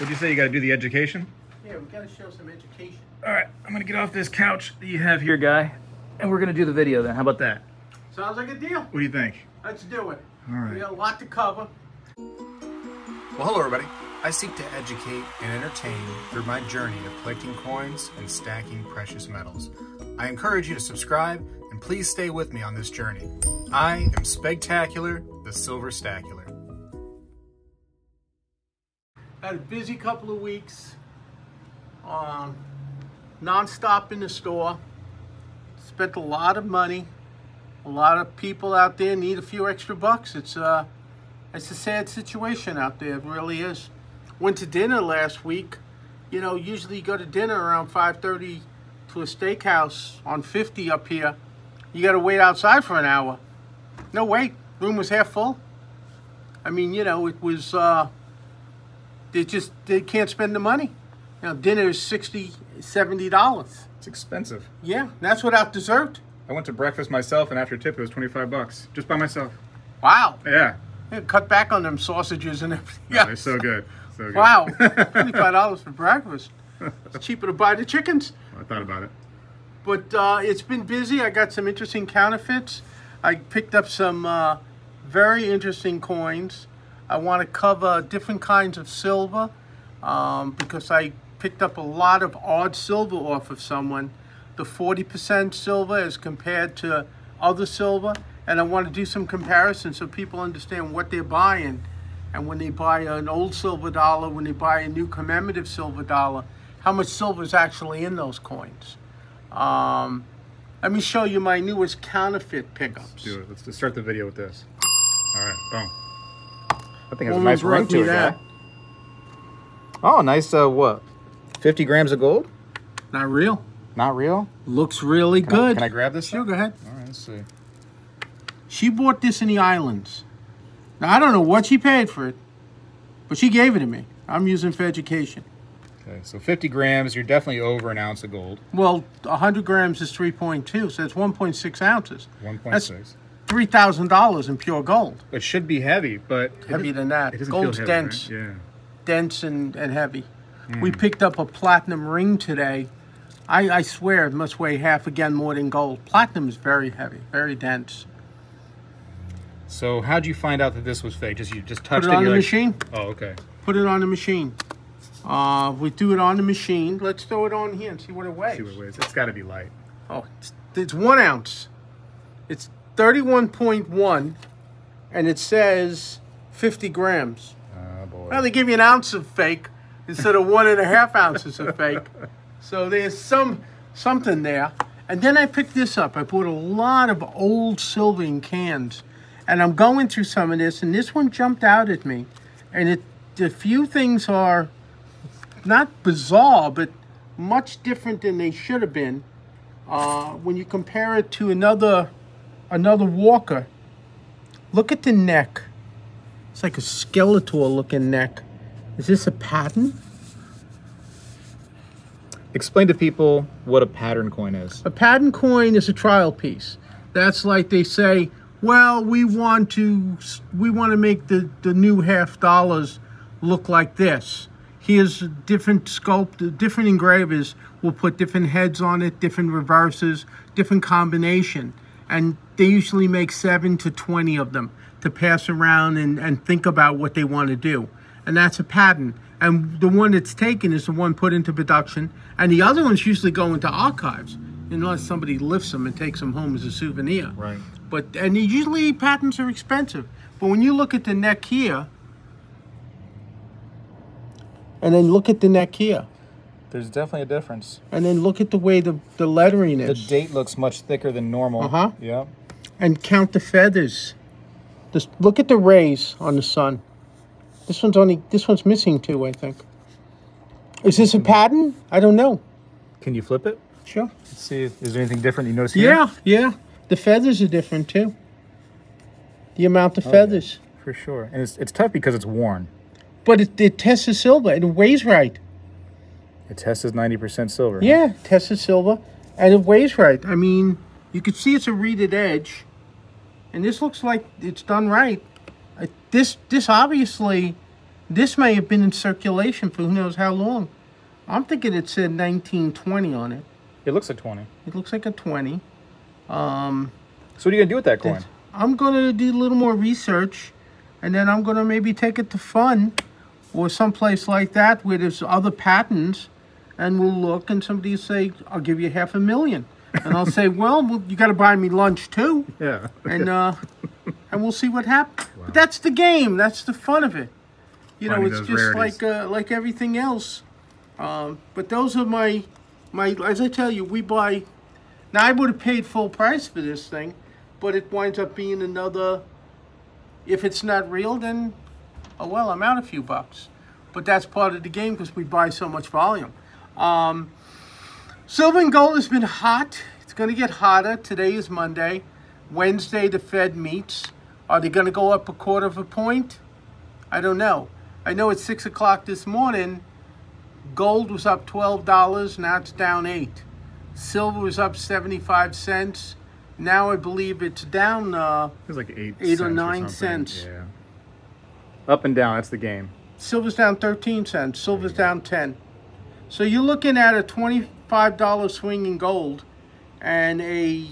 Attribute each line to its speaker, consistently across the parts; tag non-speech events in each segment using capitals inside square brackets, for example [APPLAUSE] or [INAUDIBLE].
Speaker 1: Would you say you got to do the education?
Speaker 2: Yeah, we gotta show some education.
Speaker 1: All right, I'm gonna get off this couch that you have here, guy, and we're gonna do the video then. How about that?
Speaker 2: Sounds like a deal.
Speaker 1: What do you think?
Speaker 2: Let's do it.
Speaker 1: All right.
Speaker 2: We got a lot to cover.
Speaker 3: Well, hello, everybody. I seek to educate and entertain through my journey of collecting coins and stacking precious metals. I encourage you to subscribe and please stay with me on this journey. I am Spegtacular, the Silver Stacular.
Speaker 2: Had a busy couple of weeks. Um, non-stop in the store. Spent a lot of money. A lot of people out there need a few extra bucks. It's uh, it's a sad situation out there. It really is. Went to dinner last week. You know, usually you go to dinner around 5:30 to a steakhouse on 50 up here. You got to wait outside for an hour. No wait. Room was half full. I mean, you know, it was. Uh, they just they can't spend the money. Now dinner is 60 70 dollars.
Speaker 1: It's expensive.
Speaker 2: Yeah, that's without dessert.
Speaker 1: I went to breakfast myself, and after tip, it was 25 bucks just by myself.
Speaker 2: Wow.
Speaker 1: Yeah,
Speaker 2: Yeah, cut back on them sausages and everything. Yeah.
Speaker 1: They're so good. So good.
Speaker 2: Wow, [LAUGHS] twenty-five dollars for breakfast. It's [LAUGHS] cheaper to buy the chickens.
Speaker 1: I thought about it.
Speaker 2: But uh, it's been busy. I got some interesting counterfeits. I picked up some uh, very interesting coins. I want to cover different kinds of silver um, because I picked up a lot of odd silver off of someone. The 40% silver as compared to other silver. And I want to do some comparisons so people understand what they're buying. And when they buy an old silver dollar, when they buy a new commemorative silver dollar, how much silver is actually in those coins. Um, let me show you my newest counterfeit pickups.
Speaker 1: Do it. Let's start the video with this. All right, boom. That thing has a nice
Speaker 2: brought
Speaker 1: ring to it,
Speaker 2: that.
Speaker 1: guy. Oh, nice. Uh, what? 50 grams of gold?
Speaker 2: Not real.
Speaker 1: Not real.
Speaker 2: Looks really
Speaker 1: Can I-
Speaker 2: good.
Speaker 1: can I grab this?
Speaker 2: Sure, go ahead.
Speaker 1: All right, let's see.
Speaker 2: She bought this in the islands. Now, I don't know what she paid for it, but she gave it to me. I'm using for education.
Speaker 1: Okay, so 50 grams. You're definitely over an ounce of gold.
Speaker 2: Well, 100 grams is 3.2, so it's 1.6 ounces.
Speaker 1: 1.6.
Speaker 2: $3,000 in pure gold.
Speaker 1: It should be heavy, but
Speaker 2: Heavier than that. Gold's
Speaker 1: heavy,
Speaker 2: dense.
Speaker 1: Right? Yeah.
Speaker 2: dense and, and heavy. We picked up a platinum ring today. I, I swear it must weigh half again more than gold. Platinum is very heavy, very dense.
Speaker 1: So how'd you find out that this was fake? Just you just
Speaker 2: Put
Speaker 1: touched
Speaker 2: it
Speaker 1: it.
Speaker 2: on the
Speaker 1: like-
Speaker 2: machine.
Speaker 1: Oh, okay.
Speaker 2: Put it on the machine. Uh, we do it on the machine. Let's throw it on here and see what it weighs.
Speaker 1: See what it weighs. It's got to be light.
Speaker 2: Oh, it's, it's one ounce. It's 31.1 and it says 50 grams.
Speaker 1: Oh boy.
Speaker 2: Well, they give you an ounce of fake instead of one and a half ounces of fake. So there's some something there. And then I picked this up. I bought a lot of old silver in cans. And I'm going through some of this, and this one jumped out at me. And it a few things are not bizarre, but much different than they should have been. Uh, when you compare it to another another Walker, look at the neck. It's like a skeletal looking neck. Is this a pattern?
Speaker 1: Explain to people what a pattern coin is.
Speaker 2: A pattern coin is a trial piece. That's like they say, well, we want to we want to make the, the new half dollars look like this. Here's different sculpt, different engravers will put different heads on it, different reverses, different combination. And they usually make seven to 20 of them to pass around and, and think about what they want to do. And that's a pattern. And the one that's taken is the one put into production. And the other ones usually go into archives unless somebody lifts them and takes them home as a souvenir.
Speaker 1: Right.
Speaker 2: But and usually patterns are expensive. But when you look at the neck here, and then look at the neck here,
Speaker 1: There's definitely a difference.
Speaker 2: and then look at the way the, the lettering is.
Speaker 1: The date looks much thicker than normal.
Speaker 2: Uh-huh.
Speaker 1: Yeah.
Speaker 2: And count the feathers. Just look at the rays on the sun. This one's only this one's missing two, I think. Is this a pattern? I don't know.
Speaker 1: Can you flip it?
Speaker 2: Sure.
Speaker 1: Let's see. Is there anything different you notice here?
Speaker 2: Yeah, yeah. The feathers are different too. The amount of
Speaker 1: Oh, yeah.
Speaker 2: feathers.
Speaker 1: For sure. And it's, it's tough because it's worn.
Speaker 2: But it, it tests as silver. It weighs right.
Speaker 1: It tests as 90% silver.
Speaker 2: Yeah, tested silver, and it weighs right. I mean, you can see it's a reeded edge, and this looks like it's done right. I, this this obviously This may have been in circulation for who knows how long. I'm thinking it said 1920 on it.
Speaker 1: It looks like 20.
Speaker 2: It looks like a 20. Um,
Speaker 1: So what are you gonna do with that coin?
Speaker 2: I'm gonna do a little more research, and then I'm gonna maybe take it to FUN or someplace like that where there's other patterns, and we'll look and somebody say, "I'll give you half a million. And I'll say, "Well, well you got to buy me lunch too,"
Speaker 1: Yeah.
Speaker 2: and uh, [LAUGHS] and we'll see what happens. But that's the game. That's the fun of it. You know, it's just
Speaker 3: rarities.
Speaker 2: like uh, like everything else. Um, but those are my my. As I tell you, we buy. Now I would have paid full price for this thing, but it winds up being another. If it's not real, then oh well, I'm out a few bucks. But that's part of the game because we buy so much volume. Um, silver and gold has been hot. It's going to get hotter. Today is Monday. Wednesday, the Fed meets. Are they going to go up a quarter of a point? I don't know. I know at 6 o'clock this morning, gold was up $12. Now it's down 8 Silver was up 75 cents. Now I believe it's down. Uh,
Speaker 1: It was like eight,
Speaker 2: Eight or nine
Speaker 1: something.
Speaker 2: cents.
Speaker 1: Yeah. Up and down. That's the game.
Speaker 2: silver's down 13 cents. Silver's down 10 So you're looking at a $25 swing in gold and a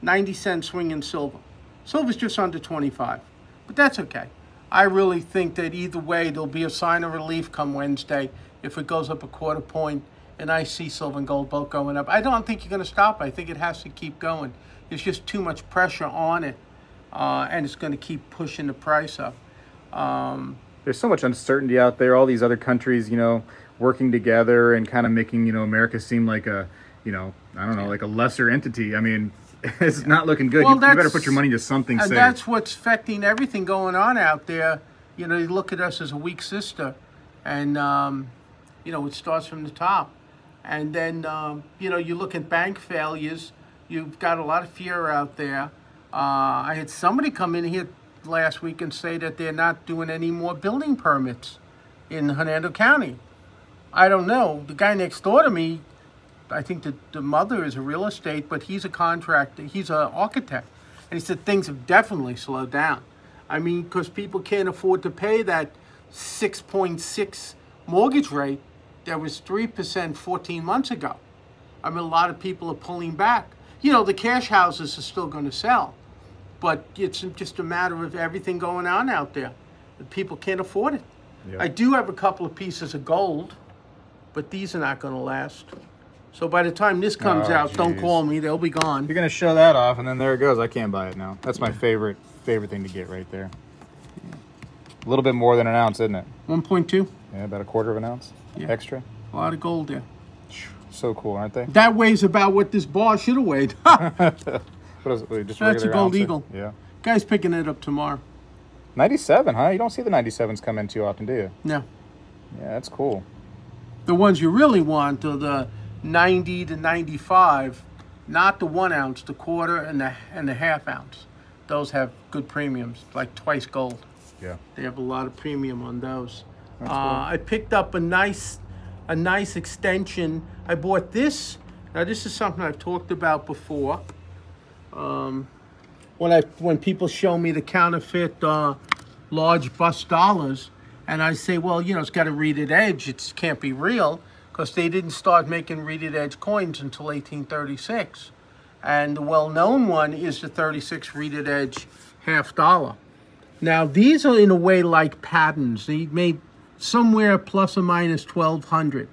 Speaker 2: 90 cent swing in silver. Silver's just under 25, but that's okay. I really think that either way, there'll be a sign of relief come Wednesday if it goes up a quarter point, and I see silver and gold both going up. I don't think you're going to stop. I think it has to keep going. There's just too much pressure on it, uh, and it's going to keep pushing the price up. Um,
Speaker 1: There's so much uncertainty out there. All these other countries, you know, working together and kind of making, you know, America seem like a, you know, I don't know, like a lesser entity. I mean, [LAUGHS] it's not looking good.
Speaker 2: Well,
Speaker 1: you, you better put your money into something
Speaker 2: And
Speaker 1: safe.
Speaker 2: that's what's affecting everything going on out there. You know, you look at us as a weak sister, and um, you know it starts from the top, and then um, you know you look at bank failures. You've got a lot of fear out there. Uh, I had somebody come in here last week and say that they're not doing any more building permits in Hernando County. I don't know. The guy next door to me I think that the mother is a real estate, but he's a contractor. He's an architect, and he said things have definitely slowed down. I mean, because people can't afford to pay that six point six mortgage rate that was three percent fourteen months ago. I mean, a lot of people are pulling back. You know, the cash houses are still going to sell, but it's just a matter of everything going on out there. The people can't afford it.
Speaker 1: Yeah.
Speaker 2: I do have a couple of pieces of gold, but these are not going to last. So by the time this comes
Speaker 1: Oh,
Speaker 2: out, don't call me; they'll be gone.
Speaker 1: You're gonna show that off, and then there it goes. I can't buy it now. That's my favorite favorite thing to get right there. A little bit more than an ounce, isn't it?
Speaker 2: One point two,
Speaker 1: Yeah, about a quarter of an ounce
Speaker 2: Yeah.
Speaker 1: extra.
Speaker 2: a lot of gold there.
Speaker 1: So cool, aren't they?
Speaker 2: That weighs about what this bar should have weighed. [LAUGHS] [LAUGHS]
Speaker 1: What is it? Wait, Just
Speaker 2: That's a Gold
Speaker 1: ounce?
Speaker 2: Eagle.
Speaker 1: Yeah.
Speaker 2: Guy's picking it up tomorrow.
Speaker 1: 97, huh? You don't see the 97s come in too often, do you?
Speaker 2: No,
Speaker 1: Yeah, that's cool.
Speaker 2: The ones you really want are the ninety to ninety-five, not the one ounce, the quarter and the and the half ounce. Those have good premiums, like twice gold.
Speaker 1: Yeah.
Speaker 2: They have a lot of premium on those. Uh. I picked up a nice, a nice extension. I bought this. Now this is something I've talked about before. Um, when I when people show me the counterfeit uh, large bust dollars, and I say, well, you know, it's got a reeded edge. It can't be real because they didn't start making reeded edge coins until 1836. And the well-known one is the 36 reeded edge half dollar. Now, these are in a way like patterns. They made somewhere plus or minus 1200.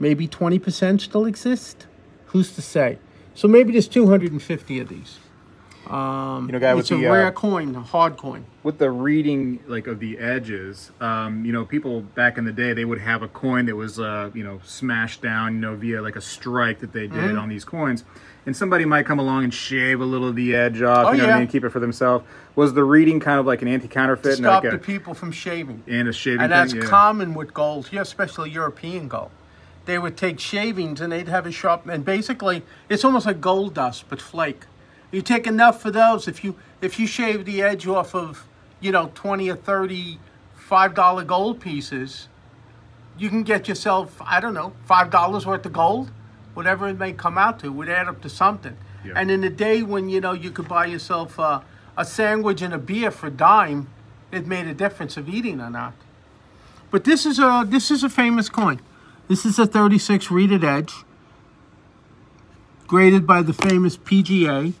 Speaker 2: Maybe 20% still exist? Who's to say? So maybe there's 250 of these. Um,
Speaker 1: You know, guy, with
Speaker 2: it's a
Speaker 1: the, uh,
Speaker 2: rare coin, a hard coin.
Speaker 1: With the reeding, like of the edges, um, you know, people back in the day, they would have a coin that was, uh, you know, smashed down, you know, via like a strike that they did
Speaker 2: Mm-hmm.
Speaker 1: on these coins. And somebody might come along and shave a little of the edge off,
Speaker 2: Oh,
Speaker 1: you know what
Speaker 2: yeah.
Speaker 1: I mean, keep it for themselves. Was the reeding kind of like an anti-counterfeit and
Speaker 2: Stop
Speaker 1: like
Speaker 2: the
Speaker 1: a,
Speaker 2: people from shaving.
Speaker 1: and a shaving
Speaker 2: And that's?
Speaker 1: Yeah.
Speaker 2: common with gold, yeah, especially European gold. They would take shavings and they'd have a sharp, and basically it's almost like gold dust but flake. You take enough for those. If you if you shave the edge off of you know twenty or thirty five dollar gold pieces, you can get yourself I don't know five dollars worth of gold, whatever it may come out to, would add up to something.
Speaker 1: Yeah.
Speaker 2: And in a day when you know you could buy yourself uh, a sandwich and a beer for a dime, it made a difference of eating or not. But this is a this is a famous coin. This is a 36 reeded edge, graded by the famous PGA.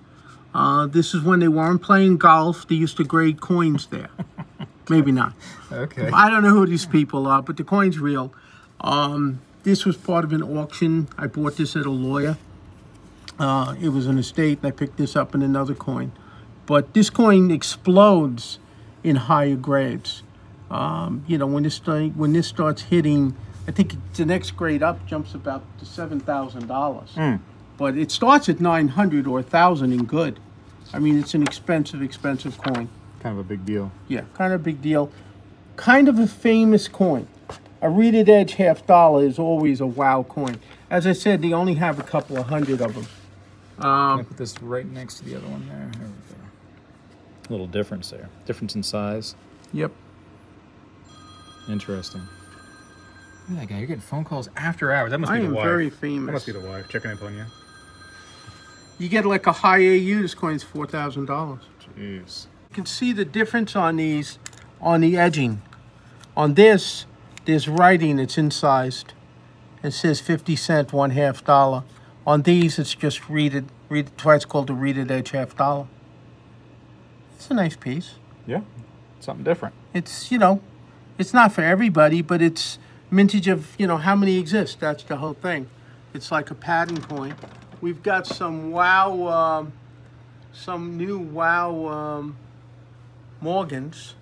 Speaker 2: Uh, this is when they weren't playing golf. They used to grade coins there. [LAUGHS] Maybe not.
Speaker 1: Okay.
Speaker 2: I don't know who these people are, but the coin's real. Um, this was part of an auction. I bought this at a lawyer. Uh, it was an estate, and I picked this up in another coin. But this coin explodes in higher grades. Um, you know, when this thing, when this starts hitting, I think the next grade up jumps about to seven thousand dollars. But it starts at nine hundred or thousand in good. I mean, it's an expensive, expensive coin.
Speaker 1: Kind of a big deal.
Speaker 2: Yeah, kind of a big deal. Kind of a famous coin. A reeded edge half dollar is always a wow coin. As I said, they only have a couple of hundred of them.
Speaker 1: I'm um, gonna put this right next to the other one there. There we go. A little difference there. Difference in size.
Speaker 2: Yep.
Speaker 1: Interesting. Look at that guy. You're getting phone calls after hours. That must
Speaker 2: I
Speaker 1: be the wife.
Speaker 2: I am very famous.
Speaker 1: That
Speaker 2: famous.
Speaker 1: must be the wife checking up on you.
Speaker 2: You get like a high AU, this coin's four thousand dollars.
Speaker 1: Jeez.
Speaker 2: You can see the difference on these, on the edging. On this, there's writing, it's incised. It says 50 cent, one half dollar. On these, it's just that's why it's called a reeded edge half dollar. It's a nice piece.
Speaker 1: Yeah. Something different.
Speaker 2: It's, you know, it's not for everybody, but it's mintage of, you know, how many exist. That's the whole thing. It's like a pattern coin. We've got some wow, um, some new wow um, Morgans.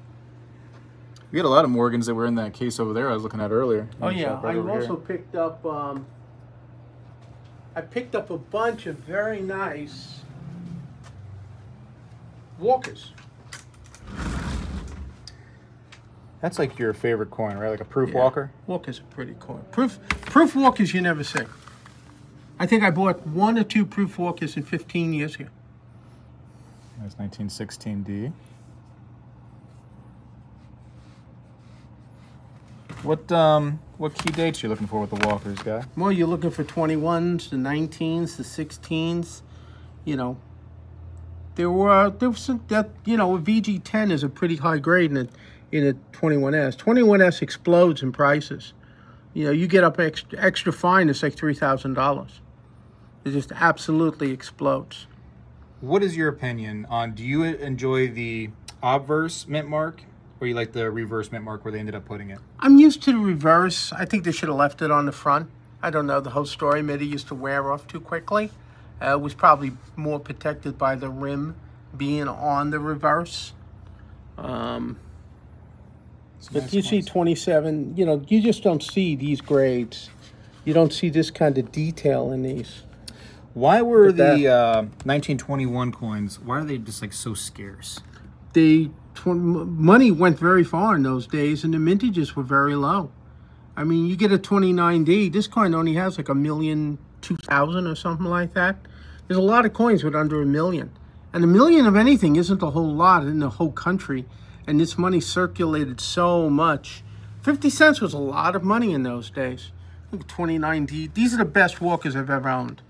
Speaker 1: We had a lot of Morgans that were in that case over there I was looking at earlier.
Speaker 2: Oh yeah,
Speaker 1: right
Speaker 2: I also
Speaker 1: here.
Speaker 2: picked up. Um, I picked up a bunch of very nice walkers.
Speaker 1: That's like your favorite coin, right? Like a proof
Speaker 2: Yeah.
Speaker 1: walker.
Speaker 2: Walkers are pretty cool. Proof proof walkers you never see. I think I bought one or two proof walkers in 15 years here.
Speaker 1: That's 1916D. What um what key dates you looking for with the walkers, guy?
Speaker 2: Well, you're looking for 21s, the 19s, the 16s. You know, there were there was some, that you know a VG10 is a pretty high grade in a in a 21s. 21s explodes in prices. You know, you get up extra, extra fine, it's like three thousand dollars. It just absolutely explodes.
Speaker 1: What is your opinion on? Do you enjoy the obverse mint mark, or you like the reverse mint mark where they ended up putting it?
Speaker 2: I'm used to the reverse. I think they should have left it on the front. I don't know the whole story. Maybe it used to wear off too quickly. Uh, it was probably more protected by the rim being on the reverse. Um, but you see 27, you know, you just don't see these grades. You don't see this kind of detail in these.
Speaker 1: Why were the uh, 1921 coins? Why are they just like so scarce?
Speaker 2: The tw- money went very far in those days, and the mintages were very low. I mean, you get a 29D. This coin only has like a million, two thousand, or something like that. There's a lot of coins with under a million, and a million of anything isn't a whole lot in the whole country. And this money circulated so much. 50 cents was a lot of money in those days. Look, 29D. These are the best walkers I've ever owned.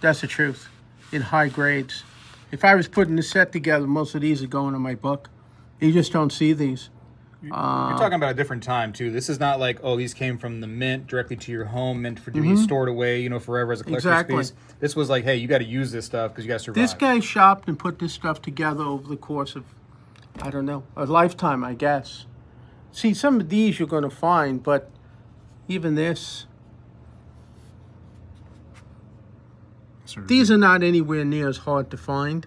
Speaker 2: That's the truth. In high grades. If I was putting the set together, most of these are going in my book. You just don't see these.
Speaker 1: You're talking about a different time too. This is not like oh these came from the mint directly to your home, meant for to be mm-hmm. stored away, you know, forever as a collector's
Speaker 2: Exactly.
Speaker 1: piece. This was like hey, you got to use this stuff because you got to survive.
Speaker 2: This guy shopped and put this stuff together over the course of, I don't know, a lifetime, I guess. See, some of these you're going to find, but even this, These are not anywhere near as hard to find.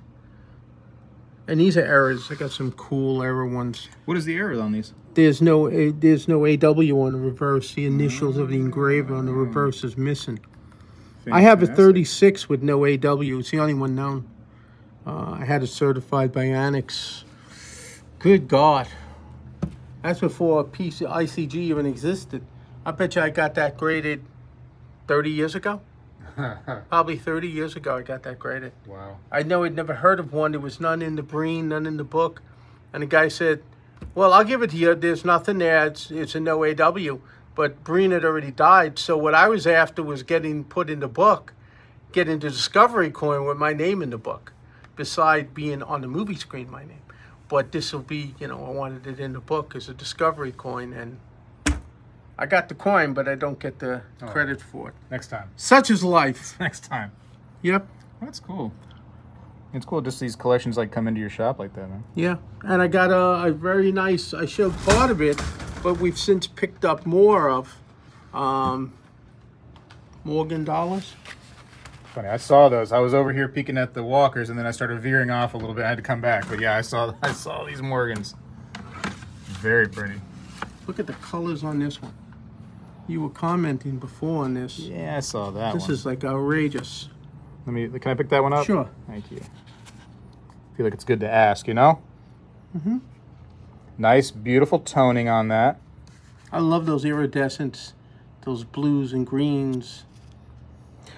Speaker 2: And these are errors. I got some cool error ones.
Speaker 1: What is the error on these?
Speaker 2: There's no A, there's no AW on the reverse. The initials of the engraver on the reverse is missing. I have a 36 with no AW. It's the only one known. Uh, I had it certified by ANACS. Good God. That's before PC, ICG even existed. I bet you I got that graded 30 years ago. [LAUGHS] Probably 30 years ago I got that graded.
Speaker 1: Wow.
Speaker 2: I know I'd never heard of one. There was none in the Breen, none in the book. And the guy said, Well, I'll give it to you. There's nothing there. It's, it's a no AW. But Breen had already died. So what I was after was getting put in the book, getting the Discovery coin with my name in the book, beside being on the movie screen, my name. but this will be, you know, I wanted it in the book as a discovery coin, and I got the coin, but I don't get the
Speaker 1: Oh.
Speaker 2: credit for it.
Speaker 1: Next time.
Speaker 2: Such is life. [LAUGHS]
Speaker 1: Next time.
Speaker 2: Yep.
Speaker 1: That's cool. It's cool just these collections like come into your shop like that, man.
Speaker 2: Yeah, and I got a, a very nice. I showed part of it, but we've since picked up more of um, Morgan dollars.
Speaker 1: Funny, I saw those. I was over here peeking at the walkers, and then I started veering off a little bit. I had to come back, but yeah, I saw [LAUGHS] I saw these Morgans. Very pretty.
Speaker 2: Look at the colors on this one. You were commenting before on this.
Speaker 1: Yeah, I saw that
Speaker 2: This
Speaker 1: one.
Speaker 2: is like outrageous.
Speaker 1: Let me. Can I pick that one up?
Speaker 2: Sure.
Speaker 1: Thank you. I feel like it's good to ask, you know.
Speaker 2: Mm-hmm.
Speaker 1: Nice, beautiful toning on that.
Speaker 2: I love those iridescents, those blues and greens.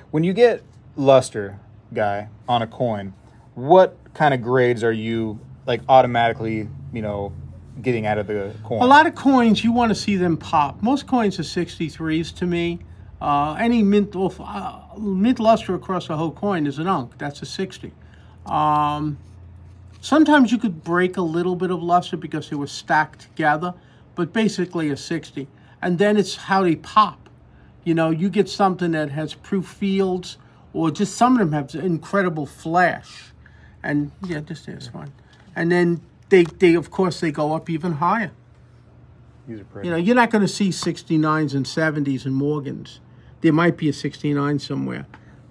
Speaker 1: When you get luster, guy, on a coin, what kind of grades are you like automatically, you know, getting out of the coin?
Speaker 2: A lot of coins, you want to see them pop. Most coins are 63s to me. Uh, any mint uh, mint luster across the whole coin is an unk. That's a 60. Um, sometimes you could break a little bit of luster because they were stacked together, but basically a 60. And then it's how they pop. You know, you get something that has proof fields, or just some of them have incredible flash. And yeah, just there's one. And then they, they of course, they go up even higher.
Speaker 1: These are pretty.
Speaker 2: You know, you're not going to see 69s and 70s and Morgans. There might be a 69 somewhere,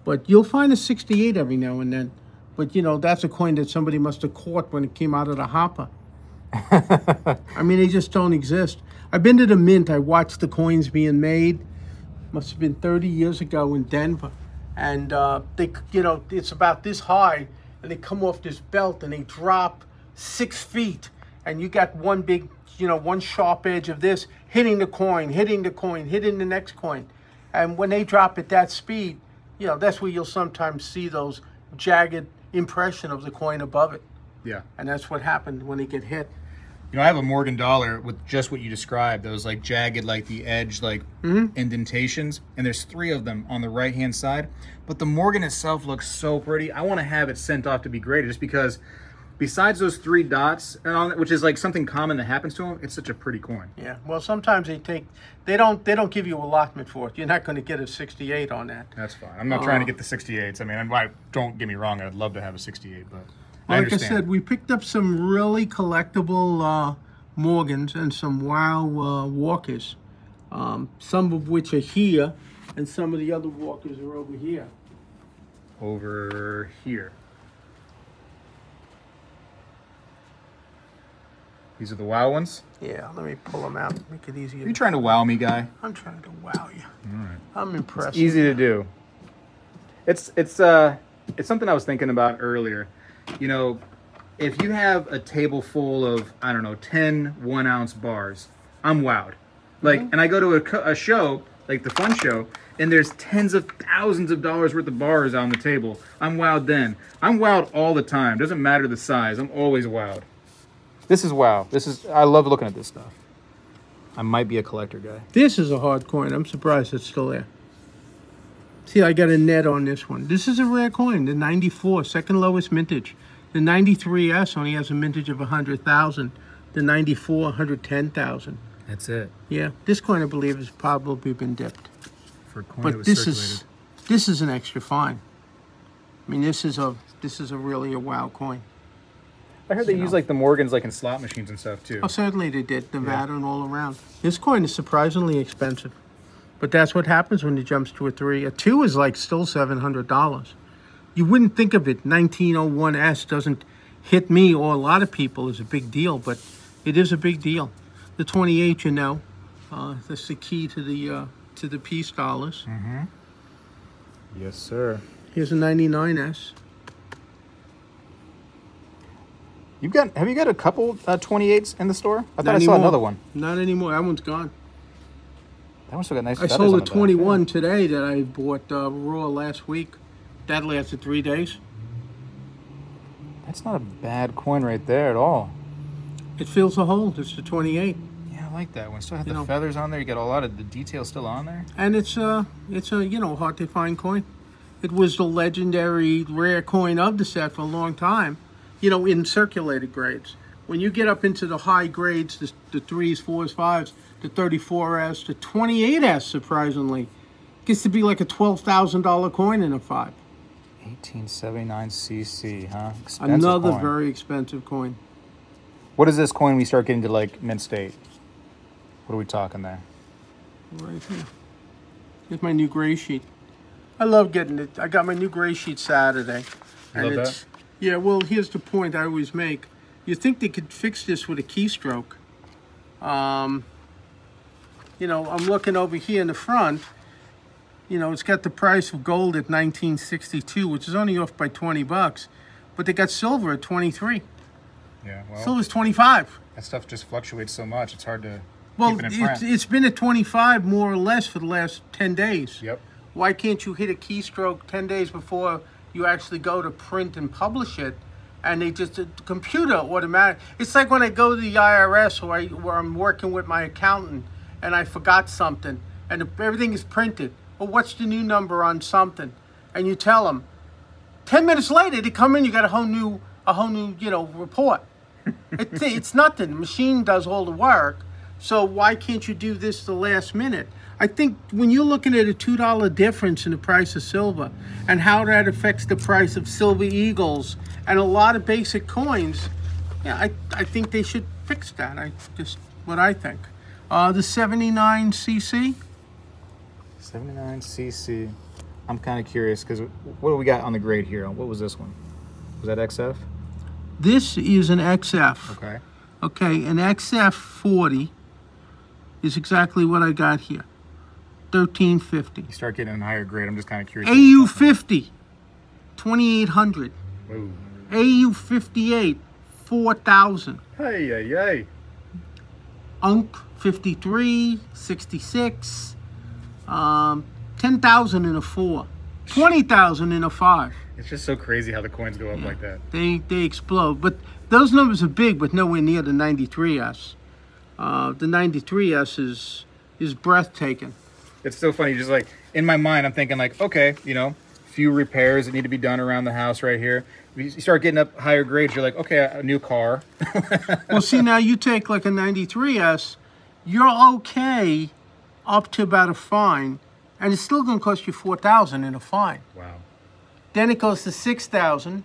Speaker 2: but you'll find a 68 every now and then. But you know, that's a coin that somebody must have caught when it came out of the hopper. [LAUGHS] I mean, they just don't exist. I've been to the mint. I watched the coins being made. Must have been 30 years ago in Denver, and uh, they, you know, it's about this high, and they come off this belt and they drop six feet, and you got one big, you know, one sharp edge of this hitting the coin, hitting the coin, hitting the next coin, and when they drop at that speed, you know, that's where you'll sometimes see those jagged impression of the coin above it,
Speaker 1: yeah.
Speaker 2: and that's what happened when they get hit.
Speaker 1: You know, I have a Morgan dollar with just what you described, those like jagged, like the edge, like mm-hmm. indentations, and there's three of them on the right hand side. But the Morgan itself looks so pretty. I want to have it sent off to be graded just because, besides those three dots, and on which is like something common that happens to them, it's such a pretty coin.
Speaker 2: Yeah. Well, sometimes they take, they don't, they don't give you a allotment for it. You're not going to get a 68 on that.
Speaker 1: That's fine. I'm not trying to get the 68s. I mean, I'm, I, don't get me wrong, I'd love to have a 68, but I
Speaker 2: Like I said, we picked up some really collectible uh, Morgans and some Wow uh, Walkers, um, some of which are here, and some of the other Walkers are over here.
Speaker 1: Over here. These are the wow ones.
Speaker 2: Yeah, let me pull them out, make it easier.
Speaker 1: Are you trying to wow me, guy?
Speaker 2: I'm trying to wow you. All right. I'm impressed.
Speaker 1: easy to do. It's it's uh it's something I was thinking about earlier. You know, if you have a table full of I don't know 10 one ounce bars, I'm wowed. Like, and I go to a, a show like the FUN show, and there's tens of thousands of dollars worth of bars on the table. I'm wowed then. I'm wowed all the time. Doesn't matter the size. I'm always wowed. This is wow. This is I love looking at this stuff. I might be a collector guy.
Speaker 2: This is a hard coin. I'm surprised it's still there. See, I got a net on this one. This is a rare coin, the 94, second lowest mintage. The 93S only has a mintage of 100,000. The 94, 110,000.
Speaker 1: That's it
Speaker 2: Yeah, this coin I believe has probably been dipped.
Speaker 1: for a coin that
Speaker 2: But
Speaker 1: was
Speaker 2: this
Speaker 1: circulated.
Speaker 2: is this is an extra fine. I mean, this is a this is a really a wow coin.
Speaker 1: I heard they
Speaker 2: you
Speaker 1: use
Speaker 2: know.
Speaker 1: like the Morgans like in slot machines and stuff too.
Speaker 2: Oh, certainly they did Nevada and all around. This coin is surprisingly expensive, but that's what happens when it jumps to a three. A two is like still seven hundred dollars. You wouldn't think of it. 1901S doesn't hit me or a lot of people as a big deal, but it is a big deal. The 28, you know, uh, that's the key to the uh, to the peace dollars.
Speaker 1: Yes, sir.
Speaker 2: Here's a 99S.
Speaker 1: You've got have you got a couple uh, 28s in the store? I thought
Speaker 2: Not
Speaker 1: I saw another one.
Speaker 2: Not anymore. That one's gone.
Speaker 1: That one still got nice.
Speaker 2: I sold a
Speaker 1: the back.
Speaker 2: 21 today that I bought uh, raw last week. That lasted three days.
Speaker 1: That's not a bad coin right there at all.
Speaker 2: It fills a hole. It's the 28,
Speaker 1: Yeah, I like that one. Still have
Speaker 2: You
Speaker 1: the
Speaker 2: know.
Speaker 1: feathers on there. You got a lot of the detail still on there.
Speaker 2: and it's a it's a you know hard to find coin. It was the legendary rare coin of the set for a long time, you know, in circulated grades. when you get up into the high grades, the, the threes, fours, fives, the 34S, the 28S, surprisingly, gets to be like a $12,000 coin in a five.
Speaker 1: 1879 CC, huh? Expensive
Speaker 2: Another
Speaker 1: coin.
Speaker 2: very expensive coin.
Speaker 1: What is this coin we start getting to like mint state? What are we talking there?
Speaker 2: Right here. Here's my new gray sheet. I love getting it. I got my new gray sheet Saturday.
Speaker 1: You love that?
Speaker 2: Yeah, well, here's the point I always make. You think they could fix this with a keystroke. Um, you know, I'm looking over here in the front. You know, it's got the price of gold at 1962, which is only off by 20 bucks. But they got silver at 23.
Speaker 1: Yeah, well,
Speaker 2: Silver's 25.
Speaker 1: that stuff just fluctuates so much. It's hard to
Speaker 2: Well,
Speaker 1: keep it
Speaker 2: it's, it's been at 25 more or less for the last 10 days.
Speaker 1: Yep.
Speaker 2: Why can't you hit a keystroke 10 days before you actually go to print and publish it? And they just, the computer automatic. It's like when I go to the IRS or I, where I'm working with my accountant and I forgot something and everything is printed. Well, what's the new number on something? And you tell them. 10 minutes later, they come in, you got a whole new, a whole new, you know, report. [LAUGHS] it, it's nothing. The machine does all the work. So why can't you do this the last minute? I think when you're looking at a two dollar difference in the price of silver and how that affects the price of silver eagles and a lot of basic coins, yeah, I, I think they should fix that. I just what I think. Uh, the 79 cc.
Speaker 1: 79 CC. I'm kind of curious because what do we got on the grade here? What was this one? Was that XF?
Speaker 2: This is an XF.
Speaker 1: Okay.
Speaker 2: Okay, an XF40 is exactly what I got here. 1350.
Speaker 1: You start getting a higher grade. I'm just kind of curious.
Speaker 2: AU50, 2800.
Speaker 1: Whoa.
Speaker 2: AU58, 4000.
Speaker 1: Hey, hey, hey.
Speaker 2: UNC 53, 66, um, 10,000 in a 4, 20,000 in a 5.
Speaker 1: It's just so crazy how the coins go up like that.
Speaker 2: They, they explode. But those numbers are big, but nowhere near the 93S. Uh, the 93S is, is breathtaking.
Speaker 1: It's so funny. Just like in my mind, I'm thinking like, okay, you know, few repairs that need to be done around the house right here. You start getting up higher grades. You're like, okay, a new car. [LAUGHS]
Speaker 2: Well, see, now you take like a 93S, you're okay up to about a fine, and it's still going to cost you 4000 in a fine.
Speaker 1: Wow.
Speaker 2: Then it goes to 6000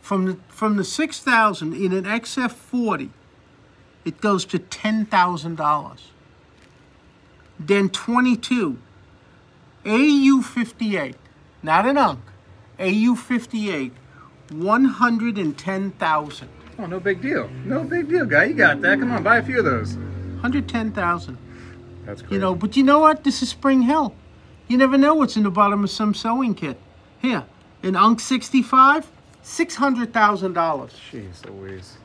Speaker 2: From the, from the 6000 in an XF40, it goes to $10,000. Then 22, AU58, not an UNC, AU58, 110,000.
Speaker 1: Oh, no big deal. No big deal, guy. You got that. Come on, buy a few of those.
Speaker 2: 110,000.
Speaker 1: That's crazy.
Speaker 2: You know, but you know what? This is Spring Hill. You never know what's in the bottom of some sewing kit. Here, an UNC 65, $600,000.
Speaker 1: Jeez Louise.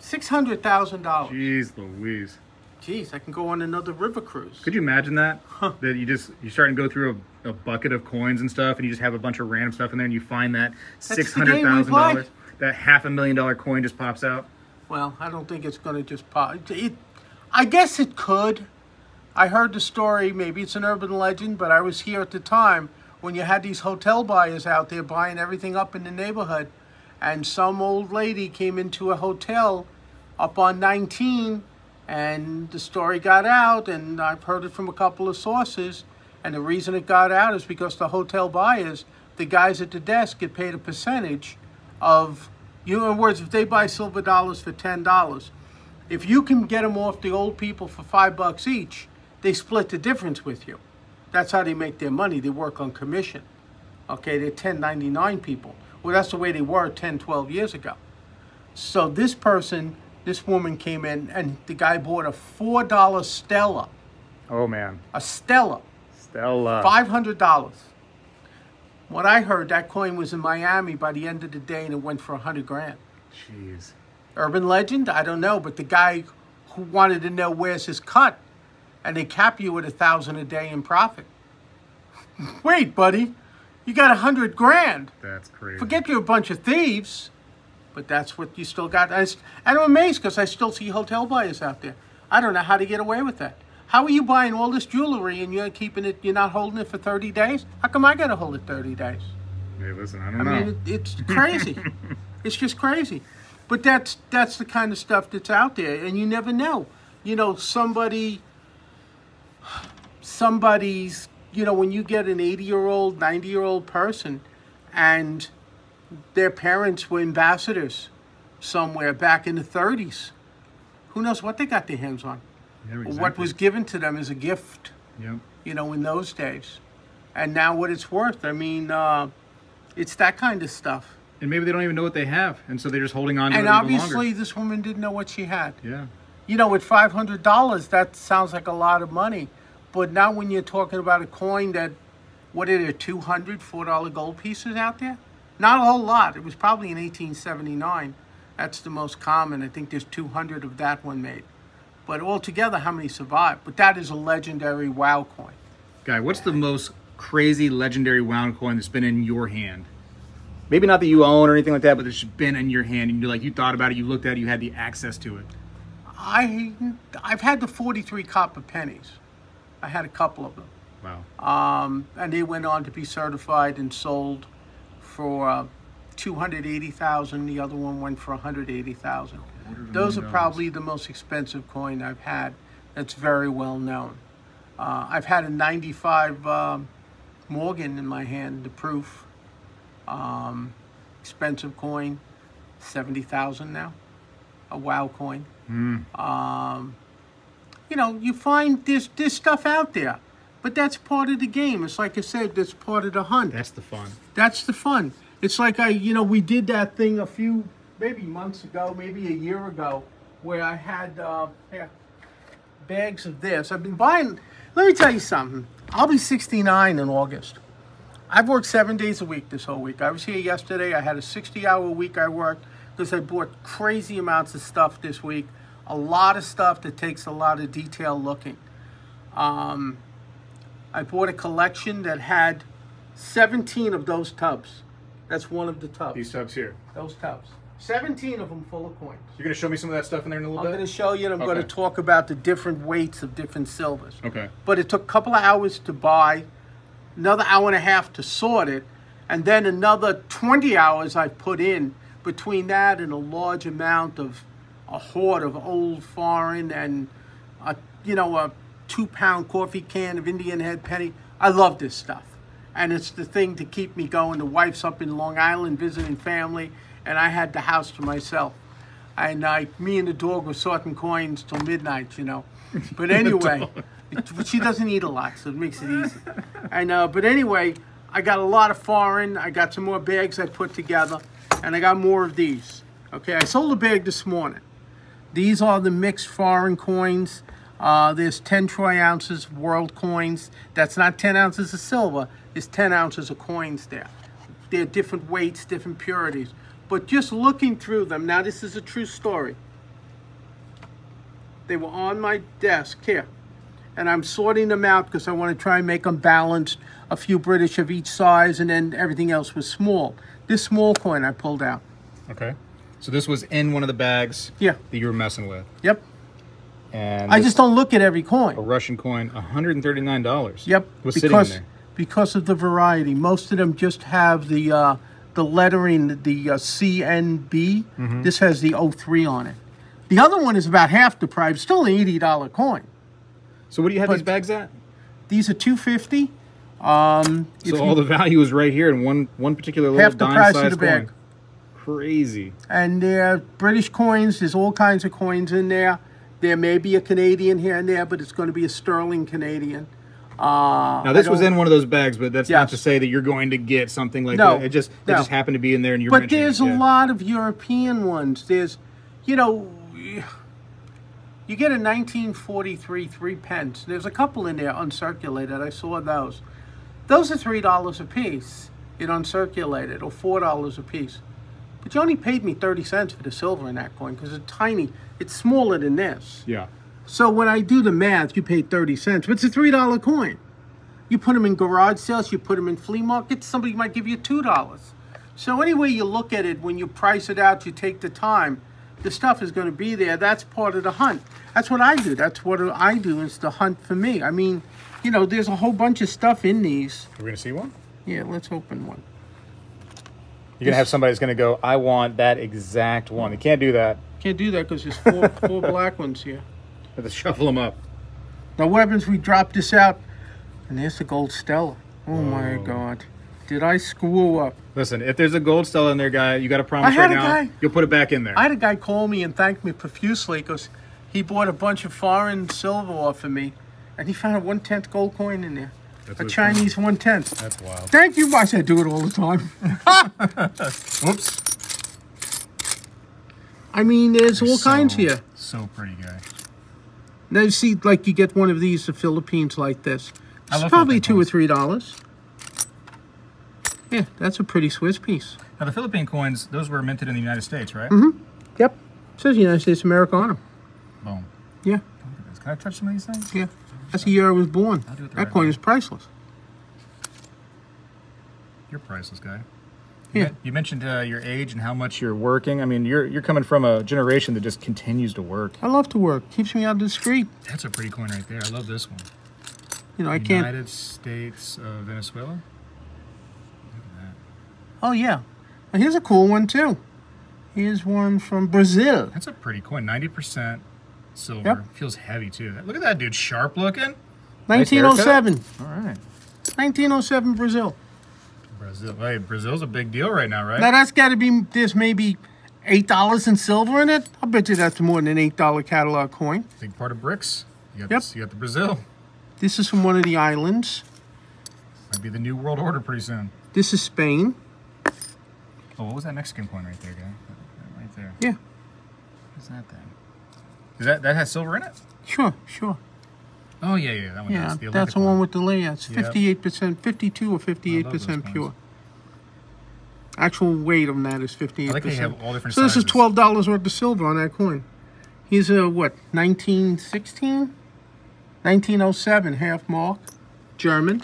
Speaker 2: $600,000.
Speaker 1: Jeez Louise.
Speaker 2: Jeez, I can go on another river cruise.
Speaker 1: Could you imagine that? That you just you start and go through a, a bucket of coins and stuff, and you just have a bunch of random stuff in there, and you find that six hundred thousand dollars, that half a million dollar coin just pops out.
Speaker 2: Well, I don't think it's going to just pop. It, I guess it could. I heard the story, maybe it's an urban legend, but I was here at the time when you had these hotel buyers out there buying everything up in the neighborhood. And some old lady came into a hotel up on 19, and the story got out, and I've heard it from a couple of sources. And the reason it got out is because the hotel buyers, the guys at the desk, get paid a percentage of, you know, in words, if they buy silver dollars for ten dollars, if you can get them off the old people for five bucks each, they split the difference with you. That's how they make their money. They work on commission. Okay, they're 1099 people. Well, that's the way they were 10, 12 years ago. So this person, this woman came in and the guy bought a $4 Stella.
Speaker 1: Oh man,
Speaker 2: A Stella.
Speaker 1: Stella.
Speaker 2: $500. What I heard, that coin was in Miami by the end of the day and it went for a 100 grand.
Speaker 1: Jeez.
Speaker 2: Urban legend? I don't know, but the guy who wanted to know where's his cut, and they cap you at a thousand a day in profit. [LAUGHS] Wait, buddy, you got a hundred grand.
Speaker 1: That's crazy.
Speaker 2: Forget you're a bunch of thieves, but that's what you still got. I, and I'm amazed because I still see hotel buyers out there. I don't know how to get away with that. How are you buying all this jewelry and you're keeping it? You're not holding it for 30 days. How come I got to hold it 30 days?
Speaker 1: Hey, listen, I don't
Speaker 2: I
Speaker 1: know.
Speaker 2: mean, it, it's crazy. [LAUGHS] it's just crazy. But that's that's the kind of stuff that's out there, and you never know. You know, somebody, somebody's. You know, when you get an eighty-year-old, ninety-year-old person, and their parents were ambassadors somewhere back in the thirties, who knows what they got their hands on?
Speaker 1: Yeah,
Speaker 2: What was given to them as a gift
Speaker 1: Yep.
Speaker 2: you know, in those days. And now what it's worth. I mean, uh, it's that kind of stuff.
Speaker 1: And maybe they don't even know what they have, and so they're just holding on to
Speaker 2: And
Speaker 1: it even
Speaker 2: obviously, this woman didn't know what she had.
Speaker 1: Yeah.
Speaker 2: You know, with $500, that sounds like a lot of money. But now when you're talking about a coin that, what are there, 200 $4 gold pieces out there? Not a whole lot. It was probably in 1879. That's the most common. I think there's 200 of that one made. But altogether, how many survived? But that is a legendary wow coin.
Speaker 1: Guy, what's the most crazy legendary WoW coin that's been in your hand? Maybe not that you own or anything like that, but it's just been in your hand and you like you thought about it, you looked at it, you had the access to it.
Speaker 2: I I've had the 43 copper pennies. I had a couple of them.
Speaker 1: Wow.
Speaker 2: Um, and they went on to be certified and sold for uh, 280,000. The other one went for 180,000. Those are probably the most expensive coin I've had. That's very well known. Uh, I've had a 95 um, Morgan in my hand, the proof. Um, expensive coin, 70,000 now. A wow coin. Um, you know, you find this this stuff out there, but that's part of the game. It's like I said, that's part of the hunt.
Speaker 1: That's the fun.
Speaker 2: That's the fun. It's like I, you know, we did that thing a few, maybe months ago, maybe a year ago, where I had uh, yeah, bags of this. I've been buying. Let me tell you something. I'll be 69 in August. I've worked seven days a week this whole week. I was here yesterday. I had a 60-hour week I worked because I bought crazy amounts of stuff this week. A lot of stuff that takes a lot of detail looking. Um, I bought a collection that had 17 of those tubs. That's one of the tubs.
Speaker 1: These tubs here.
Speaker 2: Those tubs. 17 of them full of coins.
Speaker 1: You're gonna show me some of that stuff in there in a little bit?
Speaker 2: I'm going to show you and I'm going to talk about the different weights of different silvers.
Speaker 1: Okay.
Speaker 2: But it took a couple of hours to buy, another hour and a half to sort it, and then another 20 hours I put in between that and a large amount of a hoard of old foreign and a you know a two pound coffee can of Indian head penny. I love this stuff. And it's the thing to keep me going. The wife's up in Long Island visiting family, and I had the house to myself. And I, me and the dog were sorting coins till midnight, you know. [LAUGHS] But anyway, but she doesn't eat a lot, so it makes it easy. And uh, but anyway, I got a lot of foreign. I got some more bags I put together, and I got more of these. Okay, I sold a bag this morning. These are the mixed foreign coins. Uh, there's 10 troy ounces of world coins. That's not 10 ounces of silver. There's 10 ounces of coins there. They're different weights, different purities. But just looking through them, now this is a true story. They were on my desk here. And I'm sorting them out because I want to try and make them balanced. A few British of each size, and then everything else was small. This small coin I pulled out.
Speaker 1: Okay. So this was in one of the bags
Speaker 2: Yeah.
Speaker 1: that you were messing with.
Speaker 2: Yep.
Speaker 1: And
Speaker 2: I just don't look at every coin. a.
Speaker 1: Russian coin, $139.
Speaker 2: Yep.
Speaker 1: Was sitting
Speaker 2: because
Speaker 1: in there.
Speaker 2: because of the variety. Most of them just have the uh, the lettering, the uh, CNB.
Speaker 1: Mm-hmm.
Speaker 2: This has the 03 on it. The other one is about half the price. Still an eighty dollar coin.
Speaker 1: So what do you have
Speaker 2: But-
Speaker 1: these bags at?
Speaker 2: These are two fifty. Um, if
Speaker 1: So
Speaker 2: you-
Speaker 1: all the value is right here in one one particular little
Speaker 2: half the
Speaker 1: dime
Speaker 2: price of
Speaker 1: size
Speaker 2: the bag.
Speaker 1: Crazy.
Speaker 2: and they're British coins. There's all kinds of coins in there. There may be a Canadian here and there, but it's going to be a sterling Canadian. Uh,
Speaker 1: Now this was in one of those bags, but that's not to say that you're going to get something like
Speaker 2: No,
Speaker 1: that. It just it just happened to be in there, and you're.
Speaker 2: But there's
Speaker 1: it,
Speaker 2: a lot of European ones. There's, you know, you get a 1943 three pence. There's a couple in there uncirculated. I saw those. Those are three dollars a piece in uncirculated, or four dollars a piece. But you only paid me thirty cents for the silver in that coin because it's tiny. It's smaller than this.
Speaker 1: Yeah.
Speaker 2: So when I do the math, you paid 30 cents, but it's a $3 coin. You put them in garage sales, you put them in flea markets, somebody might give you $2. So any way you look at it, when you price it out, you take the time, the stuff is going to be there. That's part of the hunt. That's what I do. That's what I do is the hunt for me. I mean, you know, there's a whole bunch of stuff in these.
Speaker 1: We're gonna see one.
Speaker 2: Yeah, let's open one.
Speaker 1: You're gonna have somebody that's gonna go, I want that exact one. You can't do that.
Speaker 2: Can't do that because there's four [LAUGHS] four black ones here.
Speaker 1: Have to shuffle them up.
Speaker 2: Now, what happens? We drop this out, and there's the gold Stella. Oh my God! Did I screw up?
Speaker 1: Listen, if there's a gold Stella in there, guy, you got a promise right now.
Speaker 2: guy-
Speaker 1: You'll put it back in there.
Speaker 2: I had a guy call me and thank me profusely because he bought a bunch of foreign silver off of me, and he found a one tenth gold coin in there,
Speaker 1: That's
Speaker 2: a Chinese one tenth.
Speaker 1: That's wild.
Speaker 2: Thank you. I said, do it all the time. [LAUGHS]
Speaker 1: Whoops.
Speaker 2: I mean, there's all kinds here.
Speaker 1: So pretty, guy.
Speaker 2: Now you see, like you get one of these, the Philippines like this.
Speaker 1: I
Speaker 2: It's probably two or three dollars. Yeah, that's a pretty Swiss piece.
Speaker 1: Now the Philippine coins, those were minted in the United States, right?
Speaker 2: Mm-hmm. Yep. says United States America on them.
Speaker 1: Boom.
Speaker 2: Yeah,
Speaker 1: Look at this. Can I touch some of these things?
Speaker 2: yeah. That's the year I was born.
Speaker 1: I'll do it the
Speaker 2: That
Speaker 1: right
Speaker 2: coin
Speaker 1: way.
Speaker 2: is priceless.
Speaker 1: You're priceless, guy.
Speaker 2: Yeah.
Speaker 1: You, you mentioned uh, your age and how much you're working. I mean, you're you're coming from a generation that just continues to work.
Speaker 2: I love to work. Keeps me out of the street.
Speaker 1: That's a pretty coin right there. I love this one.
Speaker 2: You know, I can't.
Speaker 1: United States of Venezuela.
Speaker 2: Oh yeah. Here's a cool one too. Here's one from Brazil.
Speaker 1: That's a pretty coin. Ninety percent silver.
Speaker 2: Yep.
Speaker 1: Feels heavy too. Look at that dude, sharp looking. Nice
Speaker 2: 1907.
Speaker 1: All right.
Speaker 2: 1907 Brazil.
Speaker 1: Brazil. Hey, Brazil's a big deal right now, right?
Speaker 2: Now that's got to be. There's maybe eight dollars in silver in it. I bet you that's more than an eight dollar catalog coin.
Speaker 1: Big part of BRICS. You got
Speaker 2: Yep.
Speaker 1: this, you got the Brazil.
Speaker 2: This is from one of the islands.
Speaker 1: Might be the new world order pretty soon.
Speaker 2: This is Spain.
Speaker 1: Oh, what was that Mexican coin right there, guy? Right there.
Speaker 2: Yeah,
Speaker 1: What's that thing? Is that that has silver in it?
Speaker 2: sure, sure.
Speaker 1: Oh yeah, yeah, that one
Speaker 2: Yeah,
Speaker 1: does. The
Speaker 2: that's the one with the layouts. 58%, 52 or 58% pure.
Speaker 1: ones.
Speaker 2: Actual weight on that is 58%.
Speaker 1: I like how have all different
Speaker 2: so this is $12 worth of silver on that coin. He's a, what, 1916? 1907 half mark. German.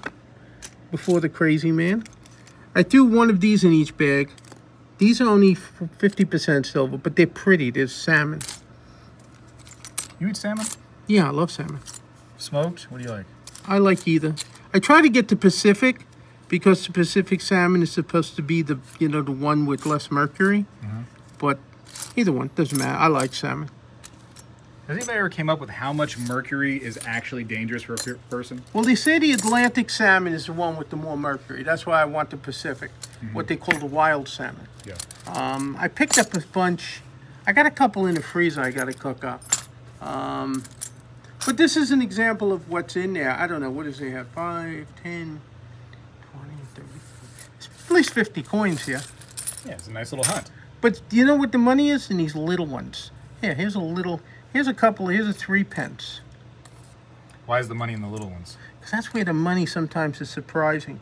Speaker 2: Before the crazy man. I threw one of these in each bag. These are only 50% silver, but they're pretty. They're salmon.
Speaker 1: You eat salmon?
Speaker 2: Yeah, I love salmon.
Speaker 1: Smoked? What do you like?
Speaker 2: I like either. I try to get the Pacific because the Pacific salmon is supposed to be the you know the one with less mercury. But either one doesn't matter. I like salmon.
Speaker 1: Has anybody ever came up with how much mercury is actually dangerous for a person?
Speaker 2: Well, they say the Atlantic salmon is the one with the more mercury. That's why I want the Pacific, what they call the wild salmon.
Speaker 1: Yeah.
Speaker 2: Um, I picked up a bunch. I got a couple in the freezer. I got to cook up. Um, but this is an example of what's in there. I don't know. What does they have? 5, 10, 20, 30. It's at least 50 coins here.
Speaker 1: Yeah, it's a nice little hunt.
Speaker 2: But do you know what the money is in these little ones? Here, here's a little. Here's a couple. Here's a three pence.
Speaker 1: Why is the money in the little ones?
Speaker 2: Because that's where the money sometimes is surprising.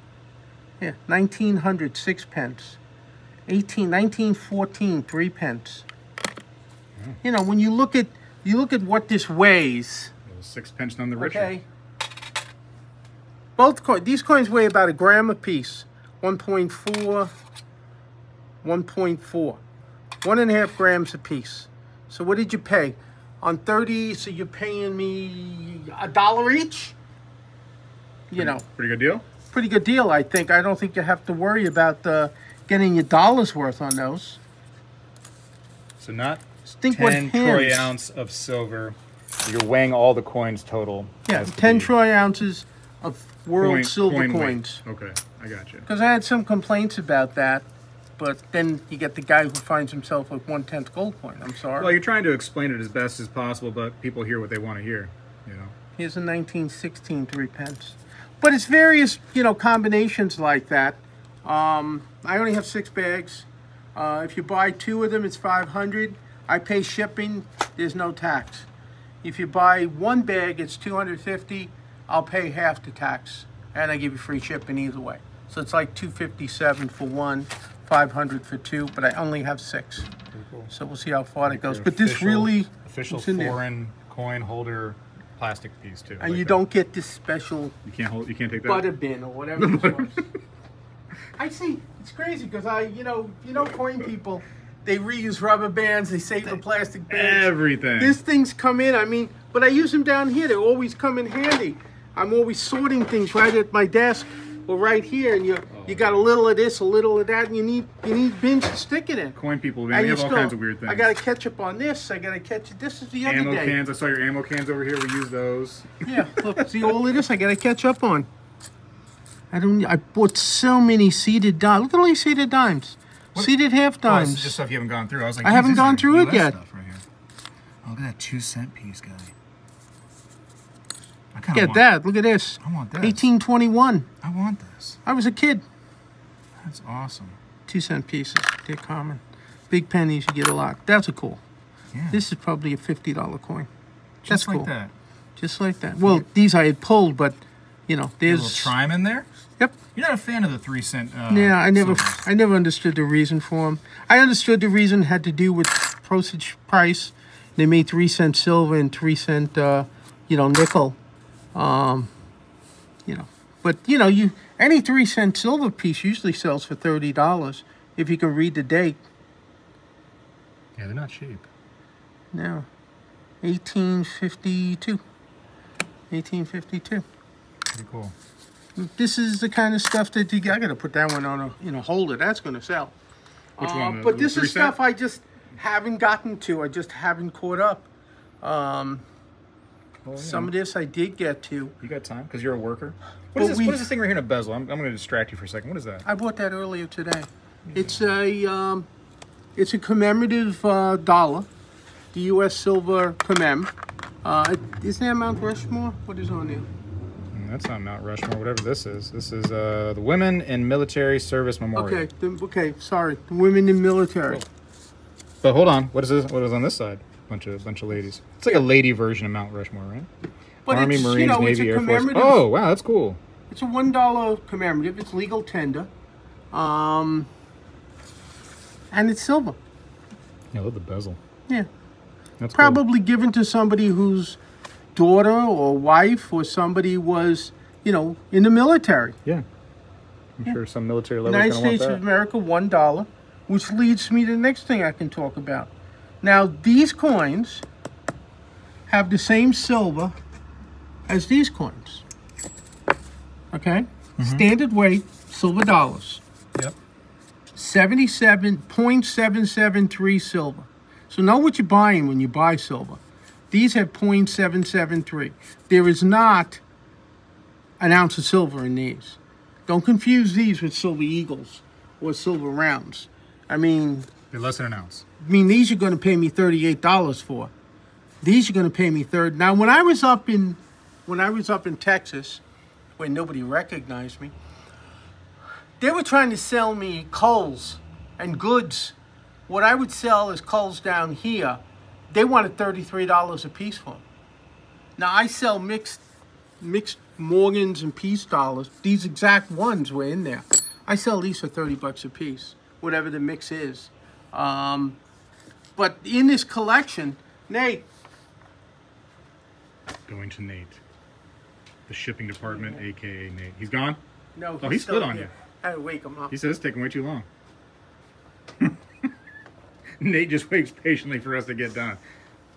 Speaker 2: Yeah, 1900, six pence. 18, 1914, three pence. You know, when you look at you look at what this weighs,
Speaker 1: six pence none the richer.
Speaker 2: okay? Both coins, these coins weigh about a gram apiece. 1.4, 1.4. One and a half grams apiece. So what did you pay? On 30, so you're paying me a dollar each? You know,
Speaker 1: Pretty good deal?
Speaker 2: pretty good deal, I think. I don't think you have to worry about uh, getting your dollars worth on those.
Speaker 1: So not
Speaker 2: think what
Speaker 1: 10 troy
Speaker 2: hands.
Speaker 1: ounce of silver. You're weighing all the coins total.
Speaker 2: Yeah,
Speaker 1: Has to
Speaker 2: 10
Speaker 1: be
Speaker 2: troy ounces of world
Speaker 1: coin-
Speaker 2: silver
Speaker 1: coin weight.
Speaker 2: coins.
Speaker 1: Okay, I got you.
Speaker 2: Because I had some complaints about that, but then you get the guy who finds himself with one tenth gold coin. I'm sorry.
Speaker 1: Well, you're trying to explain it as best as possible, but people hear what they want to hear. You know.
Speaker 2: Here's a 1916 three pence. But it's various, you know, combinations like that. Um, I only have six bags. Uh, if you buy two of them, it's 500. I pay shipping. There's no tax. If you buy one bag, it's 250. I'll pay half the tax, and I give you free shipping either way. So it's like 257 for one, 500 for two. But I only have six. So we'll see how far it goes.
Speaker 1: Your
Speaker 2: But this really,
Speaker 1: official
Speaker 2: what's there?
Speaker 1: foreign coin holder plastic piece too.
Speaker 2: and
Speaker 1: Like
Speaker 2: you
Speaker 1: that.
Speaker 2: don't get this special
Speaker 1: You can't hold. You can't take that.
Speaker 2: butter bin or whatever. [LAUGHS] I see. It's crazy because I, you know, you know, coin people, they reuse rubber bands, they save the plastic bags.
Speaker 1: Everything.
Speaker 2: These things come in. I mean, but I use them down here. They always come in handy. I'm always sorting things right at my desk. or right here, and you you oh. got a little of this, a little of that, and you need you need bins to stick it in.
Speaker 1: Coin people, man. We
Speaker 2: you
Speaker 1: have all kinds of weird things.
Speaker 2: I got to catch up on this. I got to catch it. This is the other
Speaker 1: ammo
Speaker 2: day.
Speaker 1: cans. I saw your ammo cans over here. We use those.
Speaker 2: Yeah, look, see all of this I gotta catch up on. I don't. I bought so many seated dimes. Look at all these seated dimes, seated half
Speaker 3: Oh,
Speaker 2: dimes.
Speaker 3: this is just stuff you haven't gone through. I was like,
Speaker 2: I haven't gone through it yet.
Speaker 3: Right. Oh, look at that two cent piece, guy. I kind
Speaker 2: Look at that. Look at this.
Speaker 3: I want this.
Speaker 2: 1821.
Speaker 3: I want this.
Speaker 2: I was a kid.
Speaker 3: That's awesome.
Speaker 2: Two cent pieces. They're common. Big pennies, you get a lot. That's a cool.
Speaker 3: Yeah.
Speaker 2: This is probably a fifty dollar coin.
Speaker 3: just
Speaker 2: That's
Speaker 3: like
Speaker 2: cool.
Speaker 3: that.
Speaker 2: Just like that. Well, these I had pulled, but you know,
Speaker 3: A
Speaker 2: there's.
Speaker 3: little chime in there.
Speaker 2: Yep.
Speaker 3: You're not a fan of the three cent. Uh,
Speaker 2: Yeah, I never,
Speaker 3: silvers.
Speaker 2: I never understood the reason for them. I understood the reason had to do with postage price. They made three cent silver and three cent, uh, you know, nickel. Um, you know, but you know, you any three cent silver piece usually sells for thirty dollars if you can read the date.
Speaker 3: Yeah, they're not cheap.
Speaker 2: No, eighteen fifty two. Eighteen fifty two.
Speaker 3: Pretty cool.
Speaker 2: This is the kind of stuff that you. I got to put that one on a you know holder. That's going to sell.
Speaker 1: Which
Speaker 2: Uh,
Speaker 1: one?
Speaker 2: But this is stuff? I just haven't gotten to. I just haven't caught up. Um,
Speaker 1: Well,
Speaker 2: some
Speaker 1: know,
Speaker 2: of this I did get to.
Speaker 1: you got time because you're a worker. What is this?
Speaker 2: we-
Speaker 1: What is this thing right here in a bezel? I'm, I'm going to distract you for a second. What is that?
Speaker 2: I bought that earlier today. It's a um, it's a commemorative uh, dollar, the U.S. silver commem. Uh, isn't that Mount Rushmore? What is on there?
Speaker 1: That's not Mount Rushmore. Whatever this is. This is uh, the Women in Military Service Memorial.
Speaker 2: Okay, the, okay. Sorry, the women in military.
Speaker 1: But hold on. What is this? What is on this side? Bunch of bunch of ladies. It's like a lady version of Mount Rushmore, right?
Speaker 2: But
Speaker 1: Army, Marines,
Speaker 2: you know,
Speaker 1: Navy, Air Force. Oh, wow, that's cool.
Speaker 2: It's a one dollar commemorative. It's legal tender, um, and it's silver.
Speaker 1: Yeah, look at the bezel.
Speaker 2: Yeah,
Speaker 1: That's cool.
Speaker 2: probably given to somebody whose daughter or wife or somebody was, you know, in the military.
Speaker 1: Yeah. I'm sure some military level
Speaker 2: United States of America, one dollar, which leads me to the next thing I can talk about. Now, these coins have the same silver as these coins. Okay?
Speaker 1: Mm-hmm.
Speaker 2: Standard weight, silver dollars.
Speaker 3: Yep.
Speaker 2: 77.773 silver. So know what you're buying when you buy silver. These have 0.773. There is not an ounce of silver in these. Don't confuse these with silver eagles or silver rounds. I mean,
Speaker 3: They're less than an ounce.
Speaker 2: I mean these you're going to pay me $38 for. These you're going to pay me third. Now when I was up in when I was up in Texas, where nobody recognized me, they were trying to sell me culls and goods. What I would sell as culls down here, they wanted $33 a piece for them. Now I sell mixed mixed Morgans and Peace dollars. These exact ones were in there. I sell these for 30 bucks a piece, whatever the mix is. Um, but in this collection, Nate,
Speaker 1: Going to Nate. The shipping department, aka Nate. He's gone?
Speaker 2: no,
Speaker 1: Oh, he
Speaker 2: still
Speaker 1: spit on
Speaker 2: here.
Speaker 1: you.
Speaker 2: I had to wake him up.
Speaker 1: He says it's taking way too long. [LAUGHS] [LAUGHS] Nate just waits patiently for us to get done.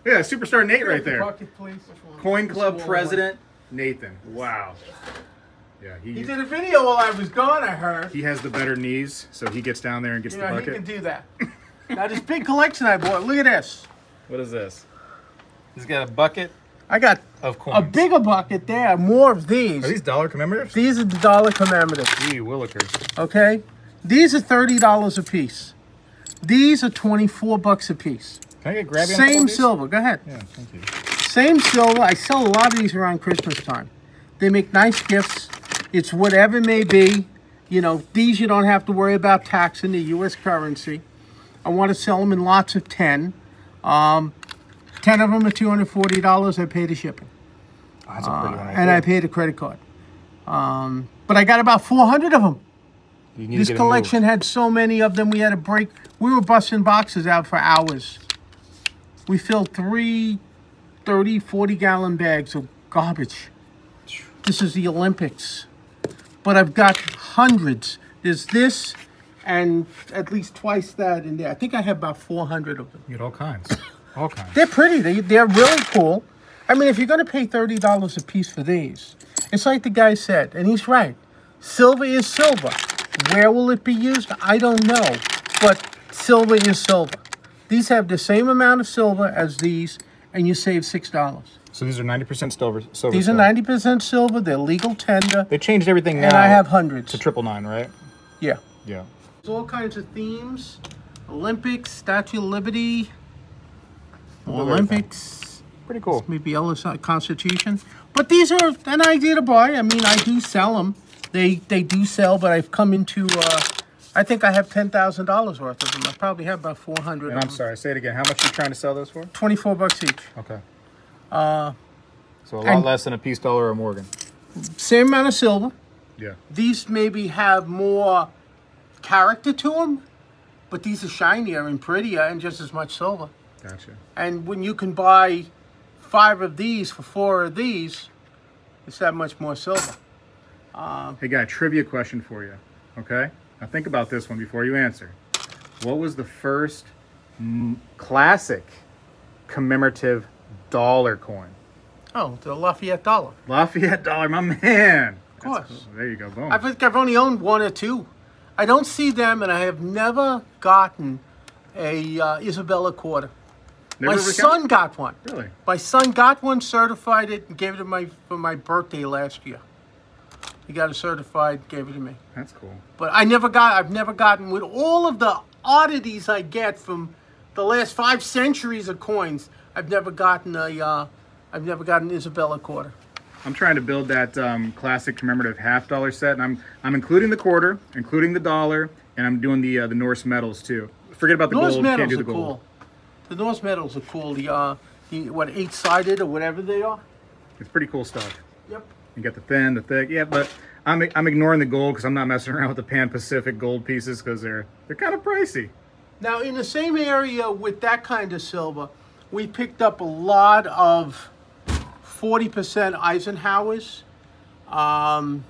Speaker 1: Yeah, superstar Nate right there.
Speaker 2: Bucket, please.
Speaker 1: Coin Club President Nathan. Wow. Yeah,
Speaker 2: He
Speaker 1: he
Speaker 2: did a video while I was gone. I heard.
Speaker 1: he has the better knees, so he gets down there and gets
Speaker 2: You
Speaker 1: the
Speaker 2: know, he can do that. [LAUGHS] now this big collection I bought. Look at this.
Speaker 1: What is this? He's got a bucket
Speaker 2: I got
Speaker 1: of coins.
Speaker 2: a bigger bucket there. More of these.
Speaker 1: Are these dollar commemoratives?
Speaker 2: These are the dollar commemoratives.
Speaker 1: Gee, Willikers.
Speaker 2: Okay, these are thirty dollars a piece. These are twenty-four bucks a piece.
Speaker 1: Can I get grabby on a couple
Speaker 2: Same silver. Go ahead.
Speaker 1: Yeah, thank you.
Speaker 2: Same silver. I sell a lot of these around Christmas time. They make nice gifts. It's whatever it may be. You know, these you don't have to worry about tax in the U.S. currency. I want to sell them in lots of 10. Um, 10 of them are $240. I pay the shipping.
Speaker 1: Oh, that's a pretty one. right
Speaker 2: and I paid a credit card. Um, but I got about 400 of them.
Speaker 1: You need to
Speaker 2: This collection had so many of them, we had to break. We were busting boxes out for hours. We filled three 30, 40 gallon bags of garbage. This is the Olympics. But I've got hundreds. There's this and at least twice that in there. I think I have about 400 of them.
Speaker 3: You get all kinds. [COUGHS] All kinds.
Speaker 2: They're pretty. They, they're really cool. I mean, if you're going to pay $30 a piece for these, it's like the guy said, and he's right. silver is silver. Where will it be used? I don't know. But silver is silver. These have the same amount of silver as these, and you save $6.
Speaker 1: So these are 90% silver. silver
Speaker 2: These are 90% silver. They're legal tender.
Speaker 1: They changed everything now.
Speaker 2: And I have hundreds.
Speaker 1: to triple nine, right?
Speaker 2: Yeah.
Speaker 1: Yeah.
Speaker 2: There's all kinds of themes. Olympics, Statue of Liberty, Olympics,
Speaker 1: Pretty cool.
Speaker 2: maybe Ellis uh, Constitution. But these are an idea to buy. I mean, I do sell them. They they do sell, but I've come into. Uh, I think I have ten thousand dollars worth of them. I probably have about four hundred.
Speaker 1: And I'm sorry, say it again. How much are you trying to sell those for?
Speaker 2: Twenty-four bucks each.
Speaker 1: Okay.
Speaker 2: Uh,
Speaker 1: So a lot less than a Peace dollar or Morgan.
Speaker 2: same amount of silver.
Speaker 1: Yeah.
Speaker 2: These maybe have more character to them, but these are shinier and prettier and just as much silver.
Speaker 1: Gotcha.
Speaker 2: And when you can buy five of these for four of these, it's that much more silver.
Speaker 1: Hey, guy, trivia question for you. Okay? Now think about this one before you answer. What was the first classic commemorative dollar coin?
Speaker 2: Oh, the Lafayette dollar.
Speaker 1: Lafayette dollar, my man. Of
Speaker 2: course.
Speaker 1: There you go. Boom.
Speaker 2: I think I've only owned one or two. I don't see them, and I have never gotten a uh, Isabella quarter.
Speaker 1: Never
Speaker 2: my son got one.
Speaker 1: Really?
Speaker 2: My son got one, certified it, and gave it to my for my birthday last year. He got it certified, gave it to me.
Speaker 1: That's cool.
Speaker 2: But I never got. I've never gotten with all of the oddities I get from the last five centuries of coins. I've never gotten a. Uh, I've never gotten Isabella quarter.
Speaker 1: I'm trying to build that um, classic commemorative half dollar set, and I'm I'm including the quarter, including the dollar, and I'm doing the uh, the Norse medals too. Forget about the
Speaker 2: Norse
Speaker 1: gold. Can't
Speaker 2: medals are
Speaker 1: gold.
Speaker 2: cool. The Norse medals are cool. The uh, the what eight sided or whatever they are.
Speaker 1: It's pretty cool stuff.
Speaker 2: Yep.
Speaker 1: You got the thin, the thick. Yeah, but I'm I'm ignoring the gold because I'm not messing around with the Pan Pacific gold pieces because they're they're kind of pricey.
Speaker 2: Now, in the same area with that kind of silver, we picked up a lot of 40% Eisenhowers, um,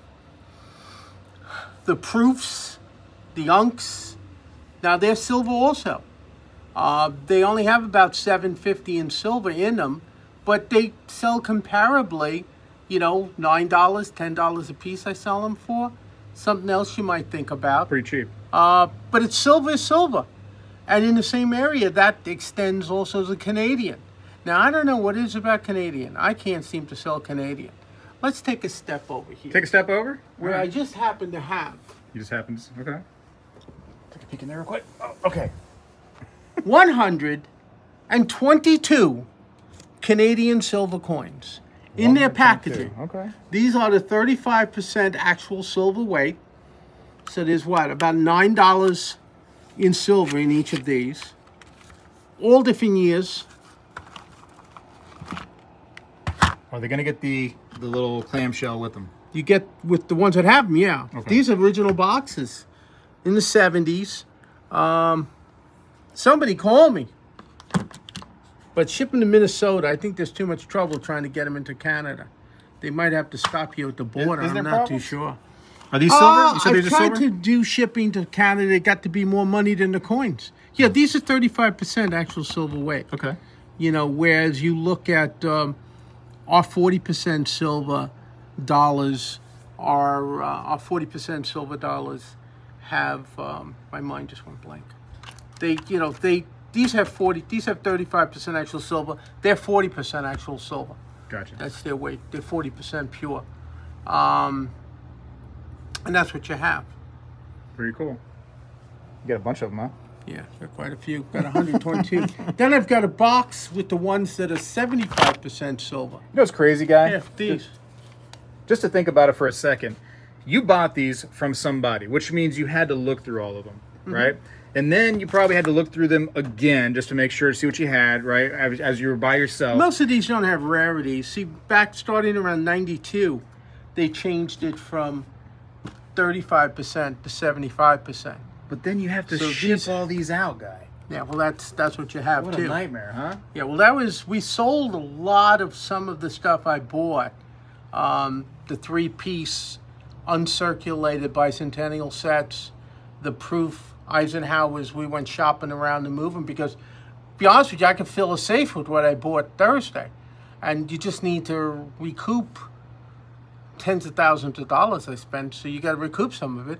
Speaker 2: the proofs, the unks. Now, they're silver also. Uh, they only have about 750 in silver in them, but they sell comparably, you know, $9, $10 a piece I sell them for. Something else you might think about.
Speaker 1: Pretty cheap.
Speaker 2: Uh, but it's silver is silver. And in the same area, that extends also to Canadian. Now, I don't know what it is about Canadian. I can't seem to sell Canadian. Let's take a step over here.
Speaker 1: Take a step over.
Speaker 2: where I just happen to have
Speaker 1: You just happen To, okay. Take a peek in there real quick. Oh, okay. [LAUGHS]
Speaker 2: 122 Canadian silver coins in their packaging.
Speaker 1: Okay.
Speaker 2: These are the 35% actual silver weight. So there's what, about $9 in silver in each of these. All different years.
Speaker 1: Are they gonna get the the little clamshell with them?
Speaker 2: You get with the ones that have them, yeah.
Speaker 1: Okay.
Speaker 2: These are original boxes in the 70s. Um, somebody call me. But shipping to Minnesota, I think there's too much trouble trying to get them into Canada. They might have to stop you at the border.
Speaker 1: is
Speaker 2: I'm not
Speaker 1: problems?
Speaker 2: too sure.
Speaker 1: Are these silver?
Speaker 2: Uh,
Speaker 1: you said
Speaker 2: I've tried
Speaker 1: silver.
Speaker 2: to do shipping to Canada. It got to be more money than the coins. Yeah, these are 35% actual silver weight.
Speaker 1: Okay.
Speaker 2: You know, whereas you look at um, our 40% silver dollars, our, uh, our 40% silver dollars have, um, my mind just went blank. They, you know, they, these have 40, these have 35% actual silver. They're 40% actual silver.
Speaker 1: Gotcha.
Speaker 2: That's their weight. They're 40% pure. Um, and that's what you have.
Speaker 1: Pretty cool. You got a bunch of them, huh?
Speaker 2: Yeah, got quite a few. Got 122. [LAUGHS] then I've got a box with the ones that are 75% silver.
Speaker 1: You know what's crazy, guy?
Speaker 2: Yeah, these.
Speaker 1: Just to think about it for a second, you bought these from somebody, which means you had to look through all of them,
Speaker 2: Mm-hmm.
Speaker 1: right? And then you probably had to look through them again just to make sure to see what you had, right? As, as you were by yourself.
Speaker 2: Most of these don't have rarities. See, back starting around 92, they changed it from 35% to 75%.
Speaker 1: But then you have to
Speaker 2: So
Speaker 1: ship
Speaker 2: these-
Speaker 1: all these out, guy.
Speaker 2: Yeah, well, that's that's what you have
Speaker 1: What
Speaker 2: too.
Speaker 1: a nightmare, huh?
Speaker 2: Yeah, well, that was we sold a lot of some of the stuff I bought. Um, the three-piece uncirculated bicentennial sets, the proof Eisenhower's. We went shopping around to move them because, to be honest with you, I could fill a safe with what I bought Thursday, and you just need to recoup tens of thousands of dollars I spent, so you got to recoup some of it,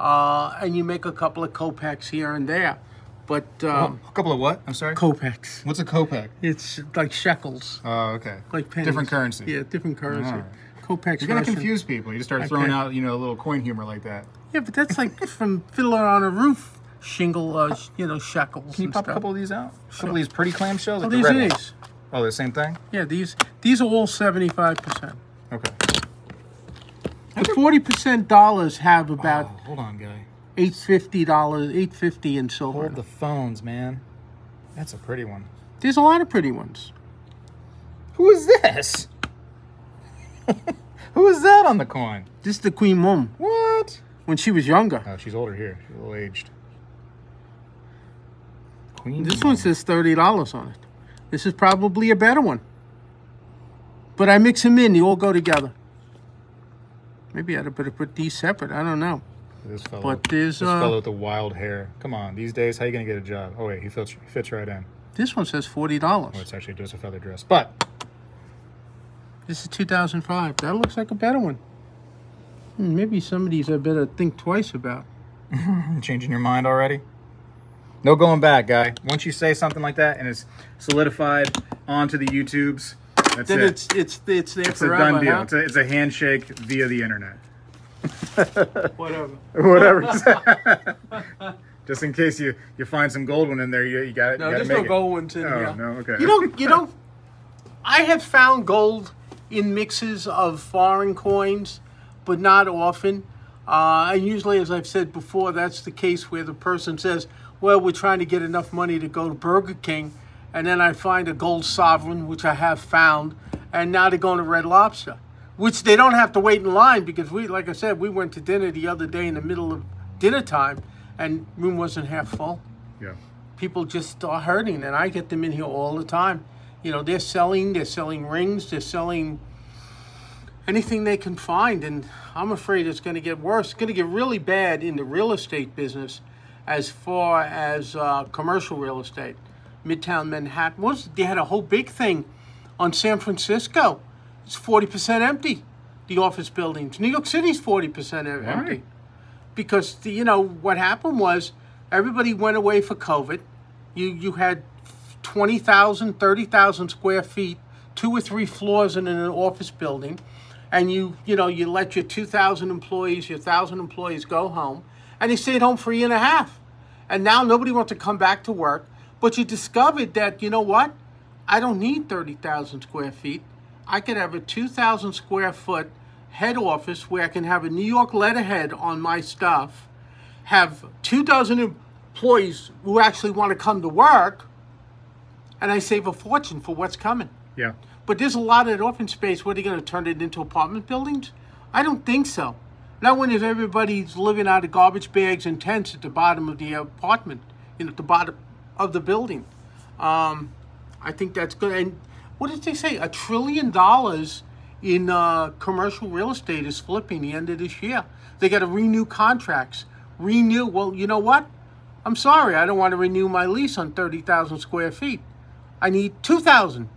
Speaker 2: uh, and you make a couple of kopecks here and there. But um,
Speaker 1: a couple of what? I'm sorry.
Speaker 2: kopecks,
Speaker 1: What's a kopeck?
Speaker 2: it's like shekels,
Speaker 1: Oh, okay.
Speaker 2: like pennies.
Speaker 1: Different currency.
Speaker 2: Yeah, different currency.
Speaker 1: Alright.
Speaker 2: Kopecks.
Speaker 1: You're gonna
Speaker 2: Russian.
Speaker 1: confuse people. You just start throwing
Speaker 2: can't.
Speaker 1: out, you know, a little coin humor like that.
Speaker 2: Yeah, but that's like from Fiddler on a Roof shingle, uh, you know, shackles.
Speaker 1: Can you pop a couple of these out? A couple of these pretty clamshells.
Speaker 2: Oh,
Speaker 1: Like the
Speaker 2: these
Speaker 1: red
Speaker 2: are
Speaker 1: ones.
Speaker 2: these.
Speaker 1: Oh, the same thing.
Speaker 2: Yeah, these these are all seventy five percent.
Speaker 1: Okay.
Speaker 2: The forty percent dollars have about
Speaker 1: Oh, hold on, guy.
Speaker 2: eight fifty dollars, eight fifty in silver.
Speaker 1: Hold the phones, man. That's a pretty one.
Speaker 2: There's a lot of pretty ones.
Speaker 1: Who is this? [LAUGHS] Who is that on the coin?
Speaker 2: This is the Queen Mum
Speaker 1: What?
Speaker 2: When she was younger.
Speaker 1: Oh, she's older here. She's a little aged. Queen.
Speaker 2: This one says thirty dollars on it. This is probably a better one. But I mix them in; they all go together. Maybe I'd better put these separate. I don't know.
Speaker 1: This fellow.
Speaker 2: But there's,
Speaker 1: this
Speaker 2: uh,
Speaker 1: fellow with the wild hair. Come on, these days, how you gonna get a job? Oh wait, he fits. He fits right in.
Speaker 2: This one says forty dollars.
Speaker 1: Oh, it's actually just a feather dress. But
Speaker 2: This is 2005. That looks like a better one. Hmm, maybe some of these I better think twice about. [LAUGHS]
Speaker 1: changing your mind already? No going back, guy. Once you say something like that and it's solidified onto the YouTubes, that's
Speaker 2: Then
Speaker 1: it.
Speaker 2: it's it's it's there
Speaker 1: It's a done deal.
Speaker 2: huh?
Speaker 1: It's, a, it's a handshake via the internet. [LAUGHS]
Speaker 2: Whatever.
Speaker 1: Whatever. [LAUGHS] Just in case you, you find some gold one in there, you, you got it.
Speaker 2: No,
Speaker 1: you gotta
Speaker 2: there's no
Speaker 1: it.
Speaker 2: gold ones in
Speaker 1: Oh,
Speaker 2: here.
Speaker 1: no, okay.
Speaker 2: You don't. You don't. I have found gold in mixes of foreign coins, but not often. Uh, and usually, as I've said before, that's the case where the person says, "Well, we're trying to get enough money to go to Burger King," and then I find a gold sovereign, which I have found, and now they're going to Red Lobster, which they don't have to wait in line because we, like I said, we went to dinner the other day in the middle of dinner time, and room wasn't half full
Speaker 1: Yeah.
Speaker 2: people just are hurting and i get them in here all the time you know they're selling they're selling rings they're selling anything they can find and i'm afraid it's going to get worse it's going to get really bad in the real estate business as far as uh, commercial real estate. Midtown manhattan was they had a whole big thing on san francisco it's 40% empty the office buildings. New york city's 40% em- empty. Because the, you know what happened was everybody went away for COVID. You you had 20,000, 30,000 square feet, two or three floors in an office building, and you you know you let your 2,000 employees, your 1,000 employees go home, and they stayed home for a year and a half, and now nobody wants to come back to work. But you discovered that you know what, I don't need 30,000 square feet. I could have a 2,000 square foot head office where I can have a New York letterhead on my stuff, have two dozen employees who actually want to come to work, and I save a fortune for what's coming.
Speaker 1: Yeah.
Speaker 2: But there's a lot of office space. What are they going to turn it into apartment buildings? I don't think so. Not when everybody's living out of garbage bags and tents at the bottom of the apartment, you know, at the bottom of the building. Um, I think that's good. And what did they say? A trillion dollars in uh, commercial real estate is flipping the end of this year. They got to renew contracts. Renew. Well, you know what? I'm sorry. I don't want to renew my lease on 30,000 square feet. I need 2,000.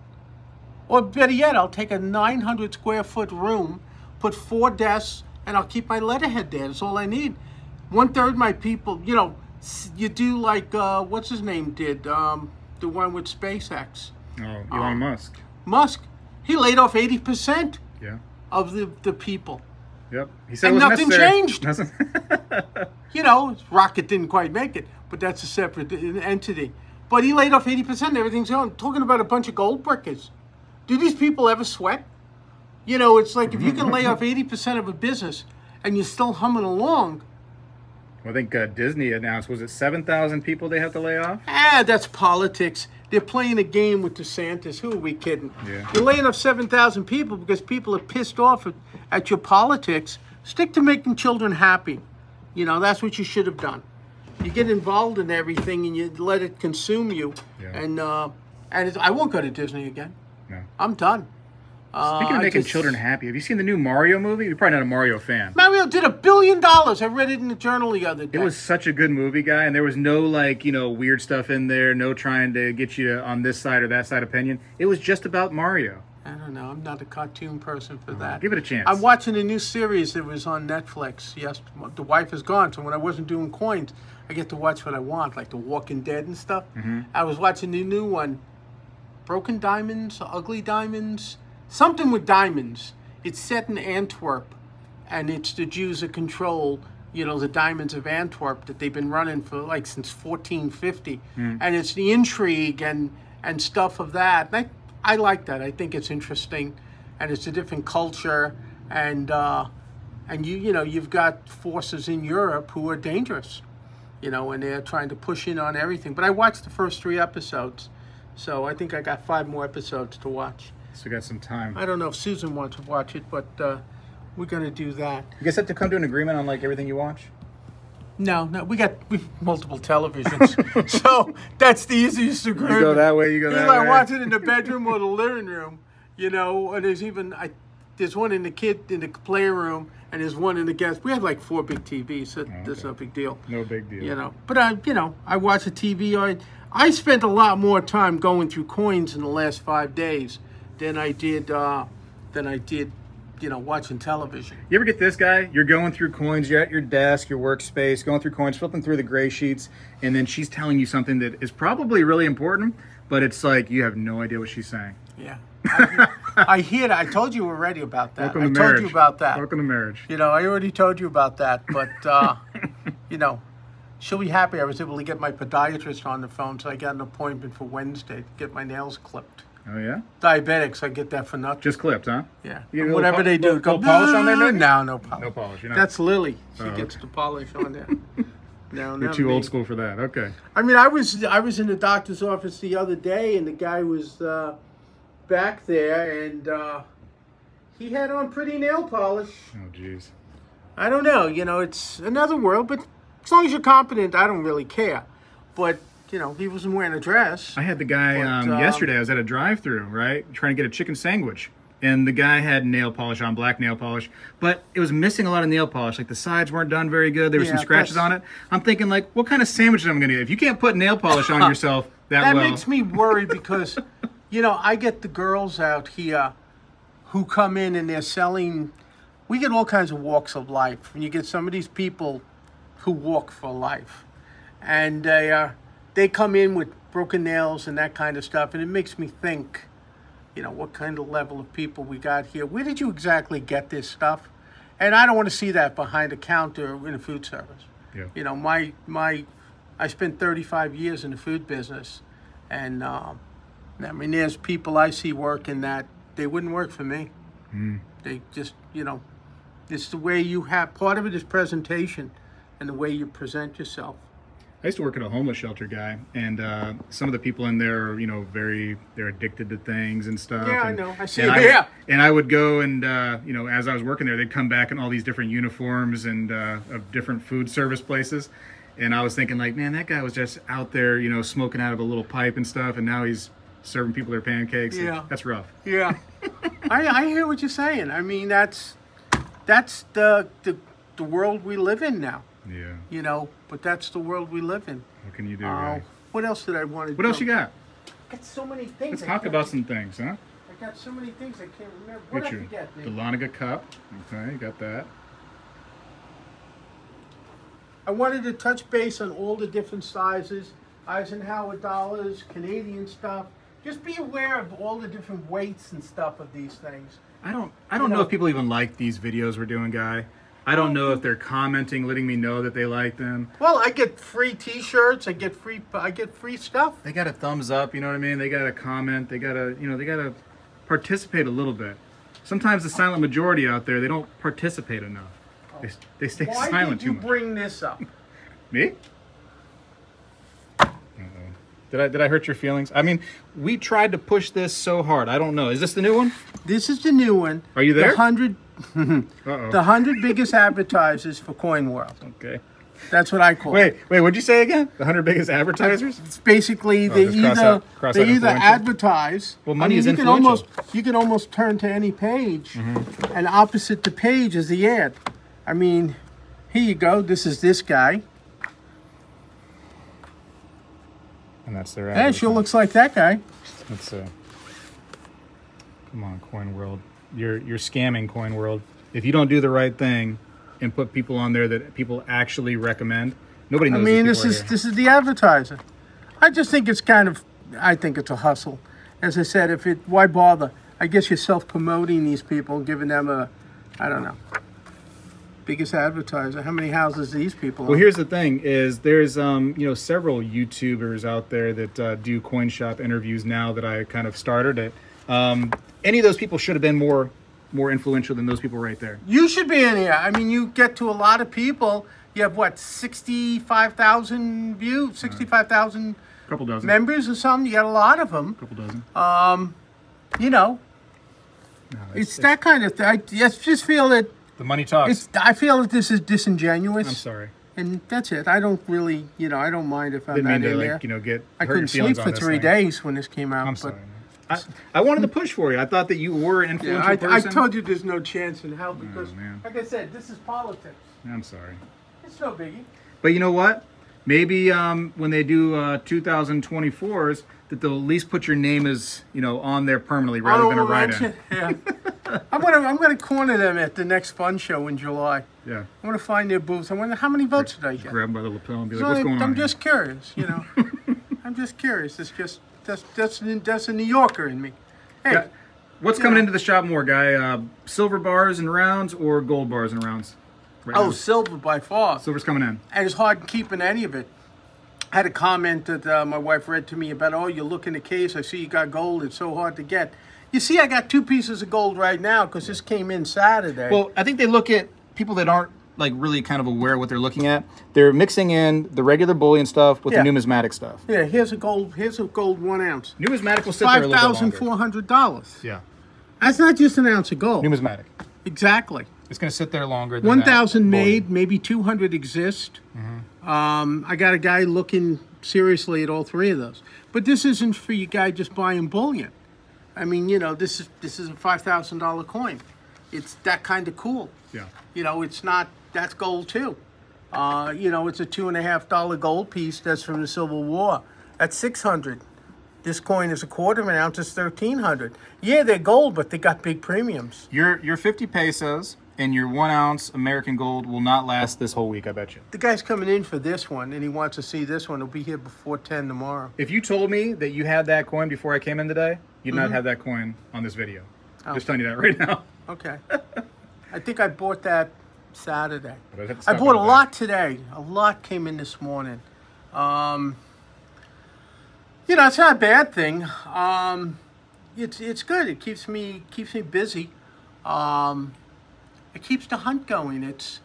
Speaker 2: Or better yet, I'll take a 900 square foot room, put four desks, and I'll keep my letterhead there. That's all I need. One third my people, you know, you do like, uh, what's his name did? Um, the one with SpaceX.
Speaker 1: Oh, Elon Musk.
Speaker 2: Musk, he laid off 80%
Speaker 1: Yeah.
Speaker 2: of the, the people.
Speaker 1: Yep. He said
Speaker 2: And nothing
Speaker 1: necessary.
Speaker 2: changed.
Speaker 1: Nothing- [LAUGHS]
Speaker 2: You know, Rocket didn't quite make it, but that's a separate entity. But he laid off 80%, everything's on. Talking about a bunch of gold brickers. Do these people ever sweat? You know, it's like if you can lay off 80% of a business and you're still humming along,
Speaker 1: I think uh, Disney announced was it seven thousand people they have to lay off?
Speaker 2: ah, that's politics. They're playing a game with DeSantis. Who are we kidding?
Speaker 1: Yeah.
Speaker 2: You're laying off 7,000 people because people are pissed off at, at your politics. Stick to making children happy. You know, that's what you should have done. You get involved in everything and you let it consume you.
Speaker 1: Yeah.
Speaker 2: And uh, and it's, I won't go to Disney again.
Speaker 1: No.
Speaker 2: I'm done. Uh,
Speaker 1: Speaking of
Speaker 2: I
Speaker 1: making
Speaker 2: just-
Speaker 1: children happy, have you seen the new Mario movie? You're probably not a Mario fan.
Speaker 2: Mario did a billion dollars. I read it in the journal the other day.
Speaker 1: It was such a good movie, guy, and there was no like you know weird stuff in there. No trying to get you on this side or that side opinion. It was just about Mario.
Speaker 2: I don't know. I'm not a cartoon person for that.
Speaker 1: Give it a chance.
Speaker 2: I'm watching a new series that was on Netflix. Yes, the wife is gone, so when I wasn't doing coins, I get to watch what I want, like The Walking Dead and stuff.
Speaker 1: Mm-hmm.
Speaker 2: I was watching the new one, Broken Diamonds, Ugly Diamonds, something with diamonds. It's set in Antwerp, and it's the Jews that control, you know, the diamonds of Antwerp that they've been running for like since 1450,
Speaker 1: Hmm.
Speaker 2: and it's the intrigue and and stuff of that. And I I like that. I think it's interesting, and it's a different culture, and uh, and you you know you've got forces in Europe who are dangerous, you know, and they're trying to push in on everything. But I watched the first three episodes, so I think I got five more episodes to watch.
Speaker 1: So we got some time.
Speaker 2: I don't know if Susan wants to watch it, but uh, we're gonna do that.
Speaker 1: You guys have to come to an agreement on like everything you watch.
Speaker 2: No, no, we got we multiple televisions, [LAUGHS] so that's the easiest agreement.
Speaker 1: You go that way, you go
Speaker 2: Either
Speaker 1: that
Speaker 2: I
Speaker 1: way.
Speaker 2: watch it in the bedroom or the living room, you know. And there's even I, there's one in the kid in the playroom, and there's one in the guest. We have like four big TVs, so that's no big deal.
Speaker 1: No big deal.
Speaker 2: You know, but I, you know, I watch the TV. I, I spent a lot more time going through coins in the last five days than I did, uh, than I did, you know, watching television.
Speaker 1: You ever get this guy? You're going through coins, you're at your desk, your workspace, going through coins, flipping through the gray sheets, and then she's telling you something that is probably really important, but it's like you have no idea what she's saying.
Speaker 2: Yeah, I, I hear that. I told you already about that.
Speaker 1: Welcome
Speaker 2: I
Speaker 1: to
Speaker 2: told
Speaker 1: marriage.
Speaker 2: you about that.
Speaker 1: Welcome to marriage.
Speaker 2: You know, I already told you about that, but uh, [LAUGHS] you know, she'll be happy. I was able to get my podiatrist on the phone, so I got an appointment for Wednesday to get my nails clipped.
Speaker 1: Oh yeah?
Speaker 2: Diabetics, I get that for nothing.
Speaker 1: Just clipped, huh?
Speaker 2: yeah,
Speaker 1: You get a little
Speaker 2: whatever
Speaker 1: po-
Speaker 2: they do.
Speaker 1: little- little polish on there, maybe?
Speaker 2: No, no polish.
Speaker 1: No polish. You're not,
Speaker 2: That's Lily. She
Speaker 1: Oh,
Speaker 2: gets
Speaker 1: okay.
Speaker 2: the polish on there. [LAUGHS] No,
Speaker 1: you're too
Speaker 2: me.
Speaker 1: old school for that. Okay.
Speaker 2: I mean, I was I was in the doctor's office the other day, and the guy was uh, back there, and uh, he had on pretty nail polish.
Speaker 1: Oh jeez.
Speaker 2: I don't know. You know, it's another world, but as long as you're competent, I don't really care. But you know, he wasn't wearing a dress.
Speaker 1: I had the guy
Speaker 2: But,
Speaker 1: um,
Speaker 2: um,
Speaker 1: yesterday. I was at a drive-through, right, trying to get a chicken sandwich, and the guy had nail polish on, black nail polish, but it was missing a lot of nail polish. Like the sides weren't done very good. There were some scratches
Speaker 2: that's-
Speaker 1: on it. I'm thinking, like, what kind of sandwich am I going to get? If you can't put nail polish on [LAUGHS] yourself that,
Speaker 2: that
Speaker 1: well,
Speaker 2: makes me worried because, you know, I get the girls out here who come in and they're selling. We get all kinds of walks of life, and you get some of these people who walk for life, and they uh, they come in with broken nails and that kind of stuff, and it makes me think, you know, what kind of level of people we got here. Where did you exactly get this stuff? And I don't want to see that behind a counter in a food service.
Speaker 1: Yeah.
Speaker 2: You know, my my, I spent 35 years in the food business, and um, I mean, there's people I see working that they wouldn't work for me. They just, you know, it's the way you have. Part of it is presentation, and the way you present yourself.
Speaker 1: I used to work at a homeless shelter guy, and uh, some of the people in there, are, you know, very they're addicted to things and stuff.
Speaker 2: Yeah, I
Speaker 1: and,
Speaker 2: know. I see
Speaker 1: and
Speaker 2: it. [LAUGHS] Yeah.
Speaker 1: And I would go and uh, you know, as I was working there, they'd come back in all these different uniforms and uh, of different food service places, and I was thinking like, man, that guy was just out there, you know, smoking out of a little pipe and stuff, and now he's serving people their pancakes.
Speaker 2: Yeah.
Speaker 1: that's rough.
Speaker 2: Yeah, [LAUGHS] I, I hear what you're saying. I mean, that's that's the, the the world we live in now.
Speaker 1: Yeah.
Speaker 2: You know, but that's the world we live in.
Speaker 1: What can you do?
Speaker 2: Uh,
Speaker 1: right?
Speaker 2: what else did I want to? Do?
Speaker 1: What else you got?
Speaker 2: I got so many things.
Speaker 1: Let's
Speaker 2: I
Speaker 1: talk about some things, huh?
Speaker 2: I got so many things I can't remember. What
Speaker 1: Get
Speaker 2: I
Speaker 1: your
Speaker 2: forget?
Speaker 1: the
Speaker 2: Nick?
Speaker 1: Cup. Okay, you got that.
Speaker 2: I wanted to touch base on all the different sizes, Eisenhower dollars, Canadian stuff. Just be aware of all the different weights and stuff of these things.
Speaker 1: I don't I don't
Speaker 2: You
Speaker 1: know
Speaker 2: know-
Speaker 1: if people even like these videos we're doing, guy. I don't know if they're commenting, letting me know that they like them.
Speaker 2: Well, I get free T-shirts. I get free. I get free stuff.
Speaker 1: They got a thumbs up, you know what I mean? They got a comment. They got to, you know, they got to participate a little bit. Sometimes the silent majority out there, they don't participate enough. They, they stay
Speaker 2: Why
Speaker 1: silent
Speaker 2: did you bring this up? [LAUGHS]
Speaker 1: Me? Did I did I hurt your feelings? I mean, we tried to push this so hard. I don't know. Is this the new one?
Speaker 2: This is the new one.
Speaker 1: Are you there?
Speaker 2: The hundred,
Speaker 1: Uh-oh. [LAUGHS]
Speaker 2: the hundred biggest advertisers for Coin World.
Speaker 1: Okay.
Speaker 2: That's what I call it.
Speaker 1: Wait, wait, what'd you say again? The 100 biggest advertisers?
Speaker 2: It's basically they
Speaker 1: Oh, cross
Speaker 2: either
Speaker 1: out- cross
Speaker 2: they either advertise.
Speaker 1: Well, money
Speaker 2: I mean,
Speaker 1: is
Speaker 2: you can
Speaker 1: influential.
Speaker 2: Almost you can almost turn to any page, and opposite the page is the ad. I mean, here you go. This is this guy.
Speaker 1: And that's their
Speaker 2: Yeah, sure looks like that guy.
Speaker 1: Let's uh Come on, Coin World. You're you're scamming Coin World. If you don't do the right thing and put people on there that people actually recommend, nobody knows
Speaker 2: I
Speaker 1: mean,
Speaker 2: this is this is the advertiser. I just think it's kind of, I think it's a hustle. As I said, if it, why bother? I guess you're self promoting these people, giving them a, I don't know, biggest advertiser. How many houses these people?
Speaker 1: Well,
Speaker 2: own?
Speaker 1: here's the thing: is there's um you know several YouTubers out there that uh, do coin shop interviews now that I kind of started it. Um, any of those people should have been more more influential than those people right there.
Speaker 2: You should be in here. I mean, you get to a lot of people. You have what, sixty-five thousand views, sixty-five thousand
Speaker 1: A couple dozen.
Speaker 2: members or something. You got a lot of them.
Speaker 1: couple dozen.
Speaker 2: You know,
Speaker 1: No,
Speaker 2: it's, that kind of thing. I just feel that
Speaker 1: the money talks.
Speaker 2: it's. I feel that this is disingenuous.
Speaker 1: I'm sorry.
Speaker 2: And that's it. I don't really, you know, I don't mind if I'm
Speaker 1: Didn't
Speaker 2: not
Speaker 1: mean to
Speaker 2: in
Speaker 1: like
Speaker 2: there.
Speaker 1: you know get.
Speaker 2: I couldn't sleep for three
Speaker 1: thing.
Speaker 2: days when this came out.
Speaker 1: I'm
Speaker 2: but
Speaker 1: sorry. man. I, I wanted to push for you. I thought that you were an
Speaker 2: Yeah,
Speaker 1: influential
Speaker 2: I, I
Speaker 1: person.
Speaker 2: told you there's no chance in hell because,
Speaker 1: man.
Speaker 2: like I said, this is politics.
Speaker 1: I'm sorry.
Speaker 2: It's no biggie.
Speaker 1: But you know what? Maybe um, when they do uh, 2024s, that they'll at least put your name as you know on there permanently rather than a write-in.
Speaker 2: Yeah. [LAUGHS] I'm gonna I'm gonna corner them at the next FUN show in July.
Speaker 1: Yeah.
Speaker 2: I'm gonna find their booth. I wonder how many votes did I get.
Speaker 1: Grab 'em by the lapel and be like,
Speaker 2: So
Speaker 1: "What's
Speaker 2: I-
Speaker 1: going on?"
Speaker 2: I'm
Speaker 1: here?"
Speaker 2: just curious, you know. [LAUGHS] I'm just curious. It's just that's that's that's a New Yorker in me. Hey,
Speaker 1: Yeah. What's coming
Speaker 2: Yeah.
Speaker 1: into the shop more, guy? Uh, silver bars and rounds or gold bars and rounds? Right
Speaker 2: oh,
Speaker 1: now?
Speaker 2: silver by far.
Speaker 1: silver's coming in.
Speaker 2: and it's hard keeping any of it. I had a comment that uh, my wife read to me about, oh, you look in the case, I see you got gold, it's so hard to get. You see, I got two pieces of gold right now because this came in Saturday.
Speaker 1: Well, I think they look at people that aren't like really kind of aware of what they're looking at. They're mixing in the regular bullion stuff with
Speaker 2: Yeah.
Speaker 1: the numismatic stuff.
Speaker 2: yeah, here's a gold, here's a gold one ounce,
Speaker 1: Numismatic will sit there a
Speaker 2: five
Speaker 1: little bit
Speaker 2: thousand
Speaker 1: longer.
Speaker 2: four hundred dollars.
Speaker 1: Yeah,
Speaker 2: That's not just an ounce of gold.
Speaker 1: numismatic.
Speaker 2: exactly.
Speaker 1: It's going to sit there longer. Than
Speaker 2: thousand made, maybe two hundred exist.
Speaker 1: Mm-hmm.
Speaker 2: Um, I got a guy looking seriously at all three of those. But this isn't for you guy just buying bullion. I mean, you know, this is this is a five thousand dollar coin. It's that kind of cool.
Speaker 1: Yeah.
Speaker 2: You know, it's not that's gold too. Uh, you know, it's a two and a half dollar gold piece that's from the Civil War. That's six hundred. This coin is a quarter of an ounce. It's thirteen hundred. Yeah, they're gold, but they got big premiums.
Speaker 1: Your your 50 pesos and your one ounce American gold will not last this whole week. I bet you.
Speaker 2: The guy's coming in for this one, and he wants to see this one. He'll be here before ten tomorrow.
Speaker 1: If you told me that you had that coin before I came in today, you'd
Speaker 2: Mm-hmm.
Speaker 1: not have that coin on this video.
Speaker 2: Oh.
Speaker 1: Just telling you that right now.
Speaker 2: Okay. I think I bought that Saturday.
Speaker 1: I'd have to
Speaker 2: I bought a lot today. A lot came in this morning. Um, you know, it's not a bad thing. Um, it's it's good. It keeps me keeps me busy. Um, it keeps the hunt going. It's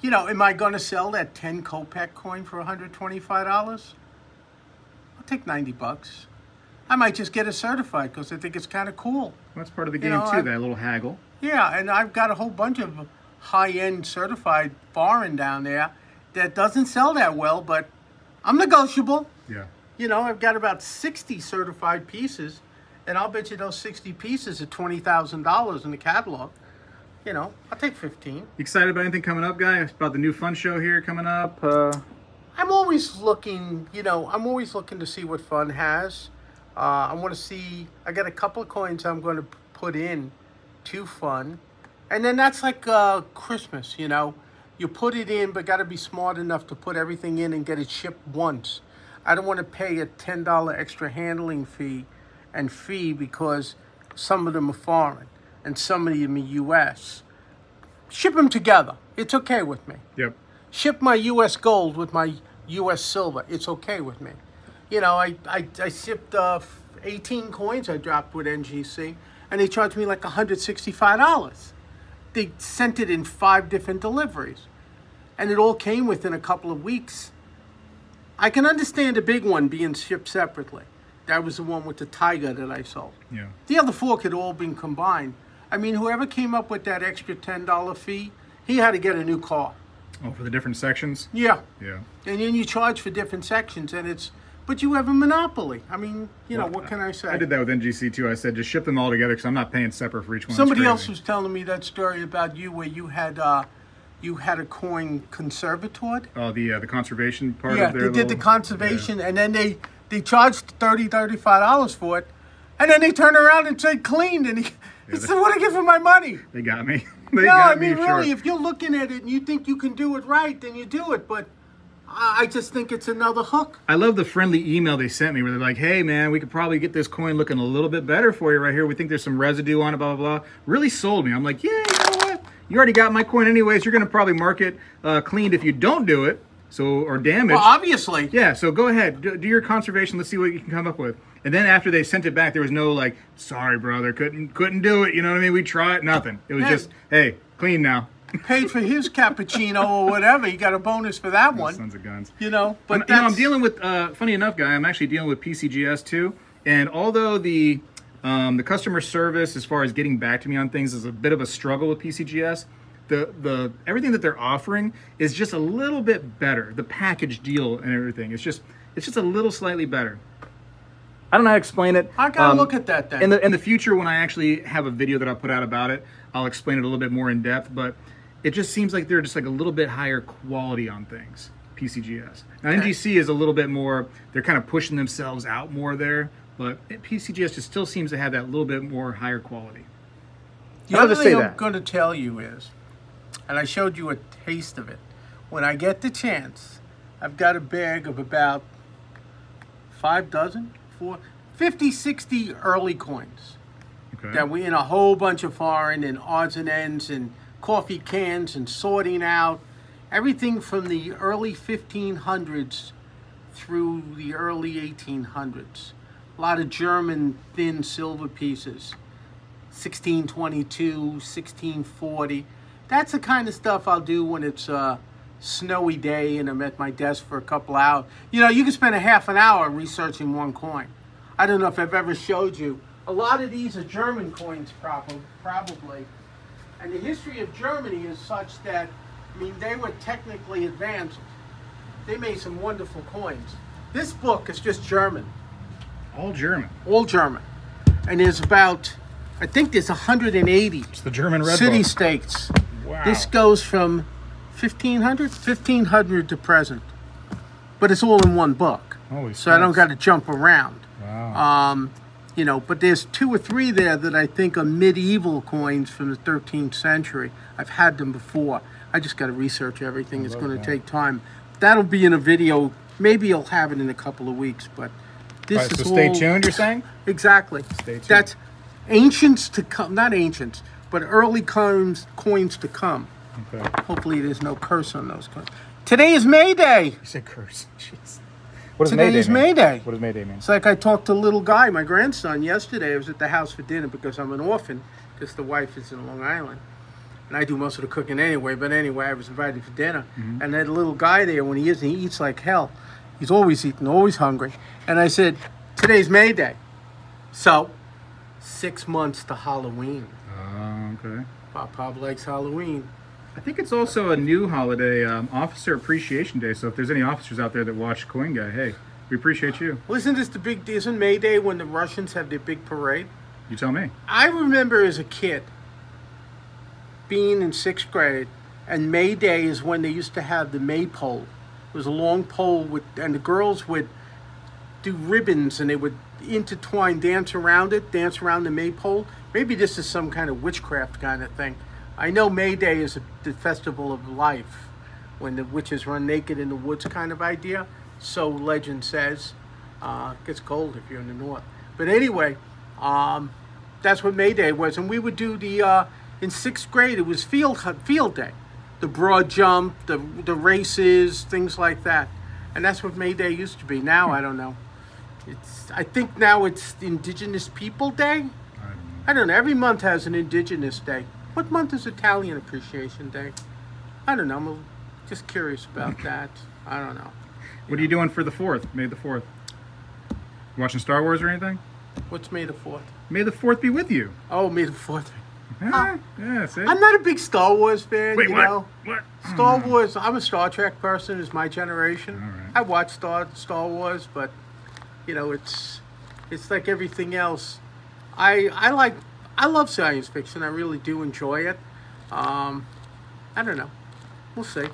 Speaker 2: you know, am I going to sell that ten kopeck coin for one hundred twenty five dollars? I'll take ninety bucks. I might just get it certified because I think it's kind of cool.
Speaker 1: That's part of the
Speaker 2: You
Speaker 1: game
Speaker 2: know,
Speaker 1: too.
Speaker 2: I-
Speaker 1: that little haggle.
Speaker 2: Yeah, and I've got a whole bunch of high-end certified foreign down there that doesn't sell that well, but I'm negotiable.
Speaker 1: Yeah.
Speaker 2: You know, I've got about 60 certified pieces, and I'll bet you those 60 pieces are $20,000 in the catalog. You know, I'll take 15.
Speaker 1: You excited about anything coming up, guys? About the new FUN show here coming up? Uh,
Speaker 2: I'm always looking, you know, I'm always looking to see what FUN has. Uh, I want to see, I got a couple of coins I'm going to put in to FUN. And then that's like uh, Christmas, you know. You put it in, but got to be smart enough to put everything in and get it shipped once. I don't want to pay a $10 extra handling fee and fee because some of them are foreign and some of them are U.S. Ship them together. It's okay with me
Speaker 1: yep.
Speaker 2: ship my U.S. gold with my U.S. silver. It's okay with me. You know, I, I, I shipped uh, 18 coins I dropped with NGC, and they charged me like $165. They sent it in five different deliveries, and it all came within a couple of weeks. I can understand a big one being shipped separately. That was the one with the tiger that I sold.
Speaker 1: Yeah.
Speaker 2: The other four could all been combined. I mean, whoever came up with that extra $10 fee, he had to get a new car.
Speaker 1: Oh, for the different sections.
Speaker 2: Yeah.
Speaker 1: Yeah.
Speaker 2: And then you charge for different sections, and it's, but you have a monopoly. I mean, you know,
Speaker 1: Well,
Speaker 2: what can I say?
Speaker 1: I did that with NGC too. I said just ship them all together because I'm not paying separate for each one.
Speaker 2: Somebody else was telling me that story about you where you had, uh, you had a coin conservator.
Speaker 1: Oh, the uh, the conservation part
Speaker 2: Yeah,
Speaker 1: of
Speaker 2: they
Speaker 1: their
Speaker 2: did the
Speaker 1: little-
Speaker 2: conservation, and then they they charged 30 $35 for it. And then they turn around and say cleaned, and he, [LAUGHS] he said, "What do I get for my money?"
Speaker 1: They got me. [LAUGHS] they
Speaker 2: no,
Speaker 1: got
Speaker 2: I mean
Speaker 1: me,
Speaker 2: really,
Speaker 1: sure.
Speaker 2: if you're looking at it and you think you can do it right, then you do it. But I just think it's another hook.
Speaker 1: I love the friendly email they sent me where they're like, hey, man, we could probably get this coin looking a little bit better for you right here. We think there's some residue on it, blah, blah, blah. Really sold me. I'm like, yeah, you know what? You already got my coin anyways. You're going to probably mark it uh, cleaned if you don't do it. So, or damaged.
Speaker 2: Well, obviously,
Speaker 1: Yeah, so go ahead, do, do your conservation. Let's see what you can come up with. And then after they sent it back, there was no like, sorry, brother, couldn't couldn't do it. You know what I mean? We tried, nothing. It was
Speaker 2: Yeah.
Speaker 1: just, hey, clean now.
Speaker 2: Paid for his cappuccino or whatever. You got a bonus for that one.
Speaker 1: Sons of guns.
Speaker 2: You know, but
Speaker 1: I'm, you know, I'm dealing with. Uh, funny enough, guy, I'm actually dealing with PCGS too. And although the um, the customer service, as far as getting back to me on things, is a bit of a struggle with PCGS. The the everything that they're offering is just a little bit better. The package deal and everything. It's just it's just a little slightly better. I don't know how to explain it.
Speaker 2: I gotta
Speaker 1: Um,
Speaker 2: look at that then.
Speaker 1: In the in the future, when I actually have a video that I'll put out about it, I'll explain it a little bit more in depth. But it just seems like they're just like a little bit higher quality on things. PCGS. Now
Speaker 2: Okay.
Speaker 1: NGC is a little bit more. They're kind of pushing themselves out more there, but PCGS just still seems to have that little bit more higher quality.
Speaker 2: The
Speaker 1: I'll
Speaker 2: other thing I'm
Speaker 1: that.
Speaker 2: going to tell you is, and I showed you a taste of it. When I get the chance, I've got a bag of about five dozen, four, 50, 60 early coins
Speaker 1: Okay.
Speaker 2: that we in a whole bunch of foreign and odds and ends and coffee cans and sorting out everything from the early 1500s through the early 1800s. A lot of German thin silver pieces. 1622, 1640. That's the kind of stuff I'll do when it's a snowy day and I'm at my desk for a couple hours. You know, you can spend a half an hour researching one coin. I don't know if I've ever showed you. A lot of these are German coins, prob- probably. And the history of Germany is such that, I mean, they were technically advanced. They made some wonderful coins. This book is just German
Speaker 1: All German.
Speaker 2: all German. And there's about, I think there's 180
Speaker 1: It's the German Red
Speaker 2: city
Speaker 1: Book.
Speaker 2: states.
Speaker 1: Wow.
Speaker 2: This goes from 1500, 1500 to present. But it's all in one book.
Speaker 1: Holy
Speaker 2: so I don't got to jump around.
Speaker 1: Wow.
Speaker 2: Um, you know, but there's two or three there that I think are medieval coins from the 13th century. I've had them before. I just got to research everything. It's going to take time. That'll be in a video. Maybe I'll have it in a couple of weeks. But this
Speaker 1: right,
Speaker 2: is
Speaker 1: so stay
Speaker 2: all-
Speaker 1: tuned. You're saying?
Speaker 2: Exactly.
Speaker 1: Stay tuned.
Speaker 2: That's ancients to come, not ancients, but early coins coins to come.
Speaker 1: Okay.
Speaker 2: Hopefully, there's no curse on those coins. Today is May Day.
Speaker 1: You said curse. [LAUGHS] Jeez. What
Speaker 2: Today
Speaker 1: May
Speaker 2: is? May Day.
Speaker 1: What does May Day mean?
Speaker 2: It's like I talked to a little guy, my grandson, yesterday. I was at the house for dinner because I'm an orphan, because the wife is in Long Island. And I do most of the cooking anyway, but anyway, I was invited for dinner. Mm-hmm. And that little guy there, when he is, he eats like hell. He's always eating, always hungry. And I said, Today's May Day. So, six months to Halloween.
Speaker 1: Oh, okay.
Speaker 2: Bob Pop likes Halloween.
Speaker 1: I think it's also a new holiday, um, Officer Appreciation Day. So if there's any officers out there that watch Coin Guy, hey, we appreciate you.
Speaker 2: Well, isn't this the big, isn't May Day when the Russians have their big parade?
Speaker 1: You tell me.
Speaker 2: I remember as a kid being in sixth grade, and May Day is when they used to have the maypole. It was a long pole with, and the girls would do ribbons and they would intertwine, dance around it, dance around the maypole. Maybe this is some kind of witchcraft kind of thing. I know May Day is a, the festival of life, when the witches run naked in the woods kind of idea. So legend says. Uh, it gets cold if you're in the north. But anyway, um, that's what May Day was, and we would do the uh, in sixth grade. It was field field day, the broad jump, the the races, things like that, and that's what May Day used to be. Now I don't know. It's I think now it's Indigenous People Day. I don't know. Every month has an Indigenous Day. What month is Italian Appreciation Day? I don't know. I'm just curious about [COUGHS] that. I don't know.
Speaker 1: What are you doing for the 4th, May the 4th? Watching Star Wars or anything?
Speaker 2: What's May the Fourth?
Speaker 1: May the 4th be with you.
Speaker 2: Oh, May the Fourth.
Speaker 1: Yeah, yeah?
Speaker 2: I'm not a big Star Wars fan.
Speaker 1: Wait,
Speaker 2: you
Speaker 1: what?
Speaker 2: know.
Speaker 1: What?
Speaker 2: Star hmm. Wars. I'm a Star Trek person. Is my generation.
Speaker 1: Right.
Speaker 2: I watch Star Star Wars, but you know, it's it's like everything else. I I like I love science fiction. I really do enjoy it. Um, I don't know. We'll see.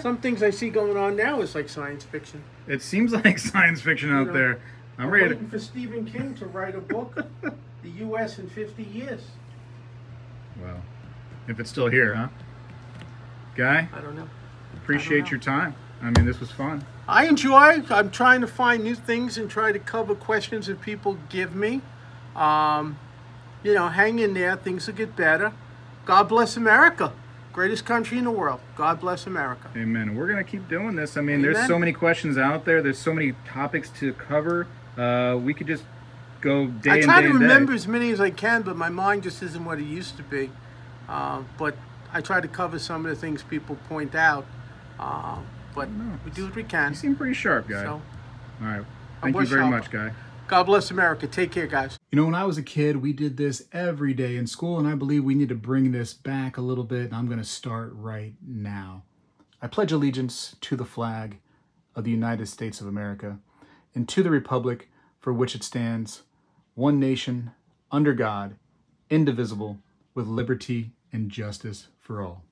Speaker 2: Some things I see going on now is like science fiction.
Speaker 1: It seems [LAUGHS] like science fiction out
Speaker 2: know.
Speaker 1: there. I'm ready.
Speaker 2: waiting for Stephen King to write a book, The U.S. in 50 Years.
Speaker 1: Well, if it's still here, huh? Guy,
Speaker 2: I don't know.
Speaker 1: appreciate
Speaker 2: know.
Speaker 1: your time. I mean, this was fun.
Speaker 2: I enjoy. I'm trying to find new things and try to cover questions that people give me. Um, you know, hang in there. Things will get better. God bless America, greatest country in the world. God bless America.
Speaker 1: Amen. We're gonna keep doing this. I mean, there's so many questions out there. There's so many topics to cover. Uh, we could just go day
Speaker 2: I
Speaker 1: and
Speaker 2: try to
Speaker 1: and day.
Speaker 2: remember as many as I can, but my mind just isn't what it used to be. Uh, but I try to cover some of the things people point out. Uh, but we do what we can.
Speaker 1: You seem pretty sharp, guy.
Speaker 2: So,
Speaker 1: All right. Thank you very much, guy.
Speaker 2: God bless America. Take care, guys.
Speaker 3: You know, when I was a kid, we did this every day in school, and I believe we need to bring this back a little bit, and I'm going to start right now. I pledge allegiance to the flag of the United States of America and to the republic for which it stands, one nation, under God, indivisible, with liberty and justice for all.